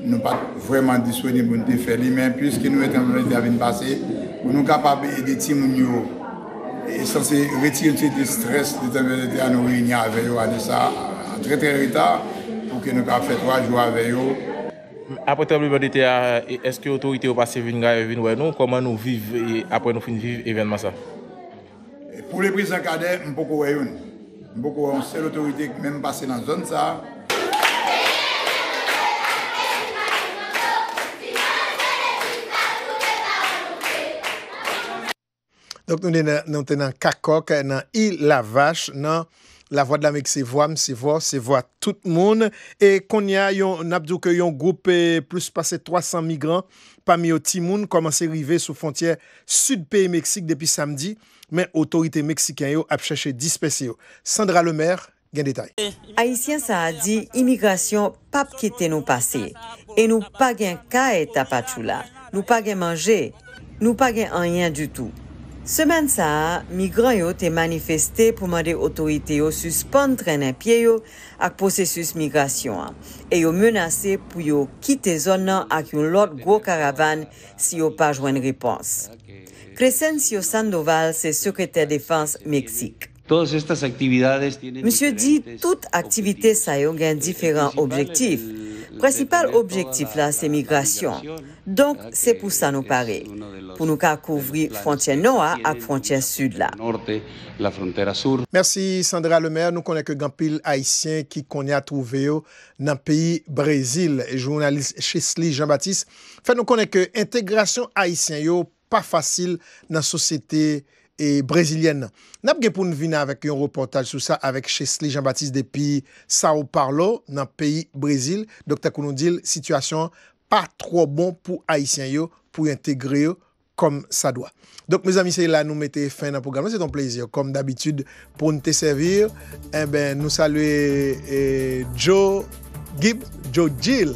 nou pat vwèman diswè ni bon te fè li. Men, pwis ki nou etan vwèman te avèn pase, pou nou kapab ede ti moun yo, e san se retire tout de stres de tanmèlete an nou reynyan ave yo ane sa an tre tre reta pou ke nou ka fè 3 jou ave yo. Apre trembleman de te a, eske otorite ou pase vin gare vin wè nou? Koman non? nou vive apre nou fin vive evenman sa? Pou le prezant kade, mpoko wè yon. Mpoko wè yon sel otorite mèm pase nan zon sa, Donk nou te nan, nan Kakok, nan Il Lavache, nan La Voix de l'Amérique, se voa mse voa, se voa tout moun. E konya yon nabdou ke yon goup plus pase 300 migran pa mi yo timoun komanse rive sou fontyer sud peyi Meksik depi samdi, men otorite Meksiken yo ap chache dispese yo. Sandra Lemaire, gen detay. Haitien sa a di, imigrasyon pap kite nou pase. E nou pa gen ka et apachou la. Nou pa gen manje. Nou pa gen anyen du tout. Semen sa, migran yo te manifeste pou mande otorite yo suspon trenen pie yo ak posesus migrasyon an. E yo menase pou yo kite zon nan ak yon lot gwo karavan si yo pa jwen repons. Crescencio Sandoval se sekreter defans Meksik. Monsie di, tout aktivite sa yo gen diferan objektif. Principal objektif la se migrasyon. Donk se pou sa nou pare. Pou nou ka kouvri frontyen noa ak frontyen sud la. Mersi Sandra Lemaire. Nou konen ke gampil haisyen ki konen a trouve yo nan peyi Brezil. Jounalist Chesli Jean-Baptiste. Fè nou konen ke integrasyon haisyen yo pa fasil nan sosyete Brezil. et brésilienne. N'a pas pour nous venir avec un reportage sur ça avec Chesley Jean-Baptiste depuis Sao Paulo, dans le pays Brésil. Docteur Kounondil, situation pas trop bon pour Haïtiens yo, pour intégrer yo comme ça doit. Donc, mes amis, c'est là nous mettez fin dans le programme. C'est un plaisir, comme d'habitude, pour nous te servir. Eh ben, nous saluer eh, Joe Gibb, Joe Gill,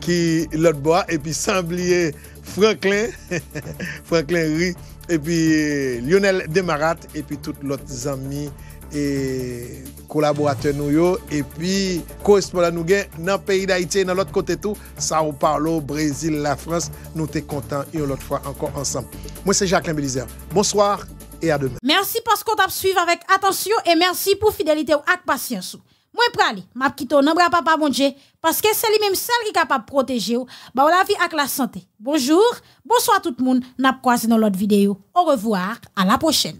qui l'autre bois, et puis sans oublier Franklin, Franklin Rie. epi Lionel Demarat, epi tout lot zami e kolaborate nou yo, epi koresponda nou gen nan peyi d'Haïti, nan lot kote tou, Sao Paulo, Brésil, la France, nou te kontan yon lot fwa ankon ansam. Mwen se Jacqueline Belizer, bonsoir et a demen. Mersi paskon tap suiv avèk atensyon, e mersi pou fidelite ou ak pasyensou. Mwen prale, map kito nan bra papa moun dje, paske se li menm sel ki kapap proteje ou, ba ou la vi ak la sante. Bonjour, bonsoir tout moun, nap kwa se nan lot videyo. Au revoir, a la pochen.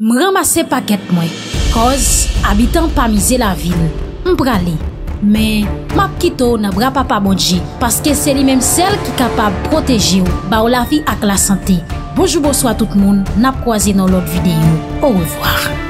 M ramase paket mwen, koz abitan pa mize la vil. M prale, men map kito nan bra papa moun dje, paske se li menm sel ki kapap proteje ou, ba ou la vi ak la sante. Bonjour, bonsoir tout moun, nap kwa se nan lot videyo. Au revoir.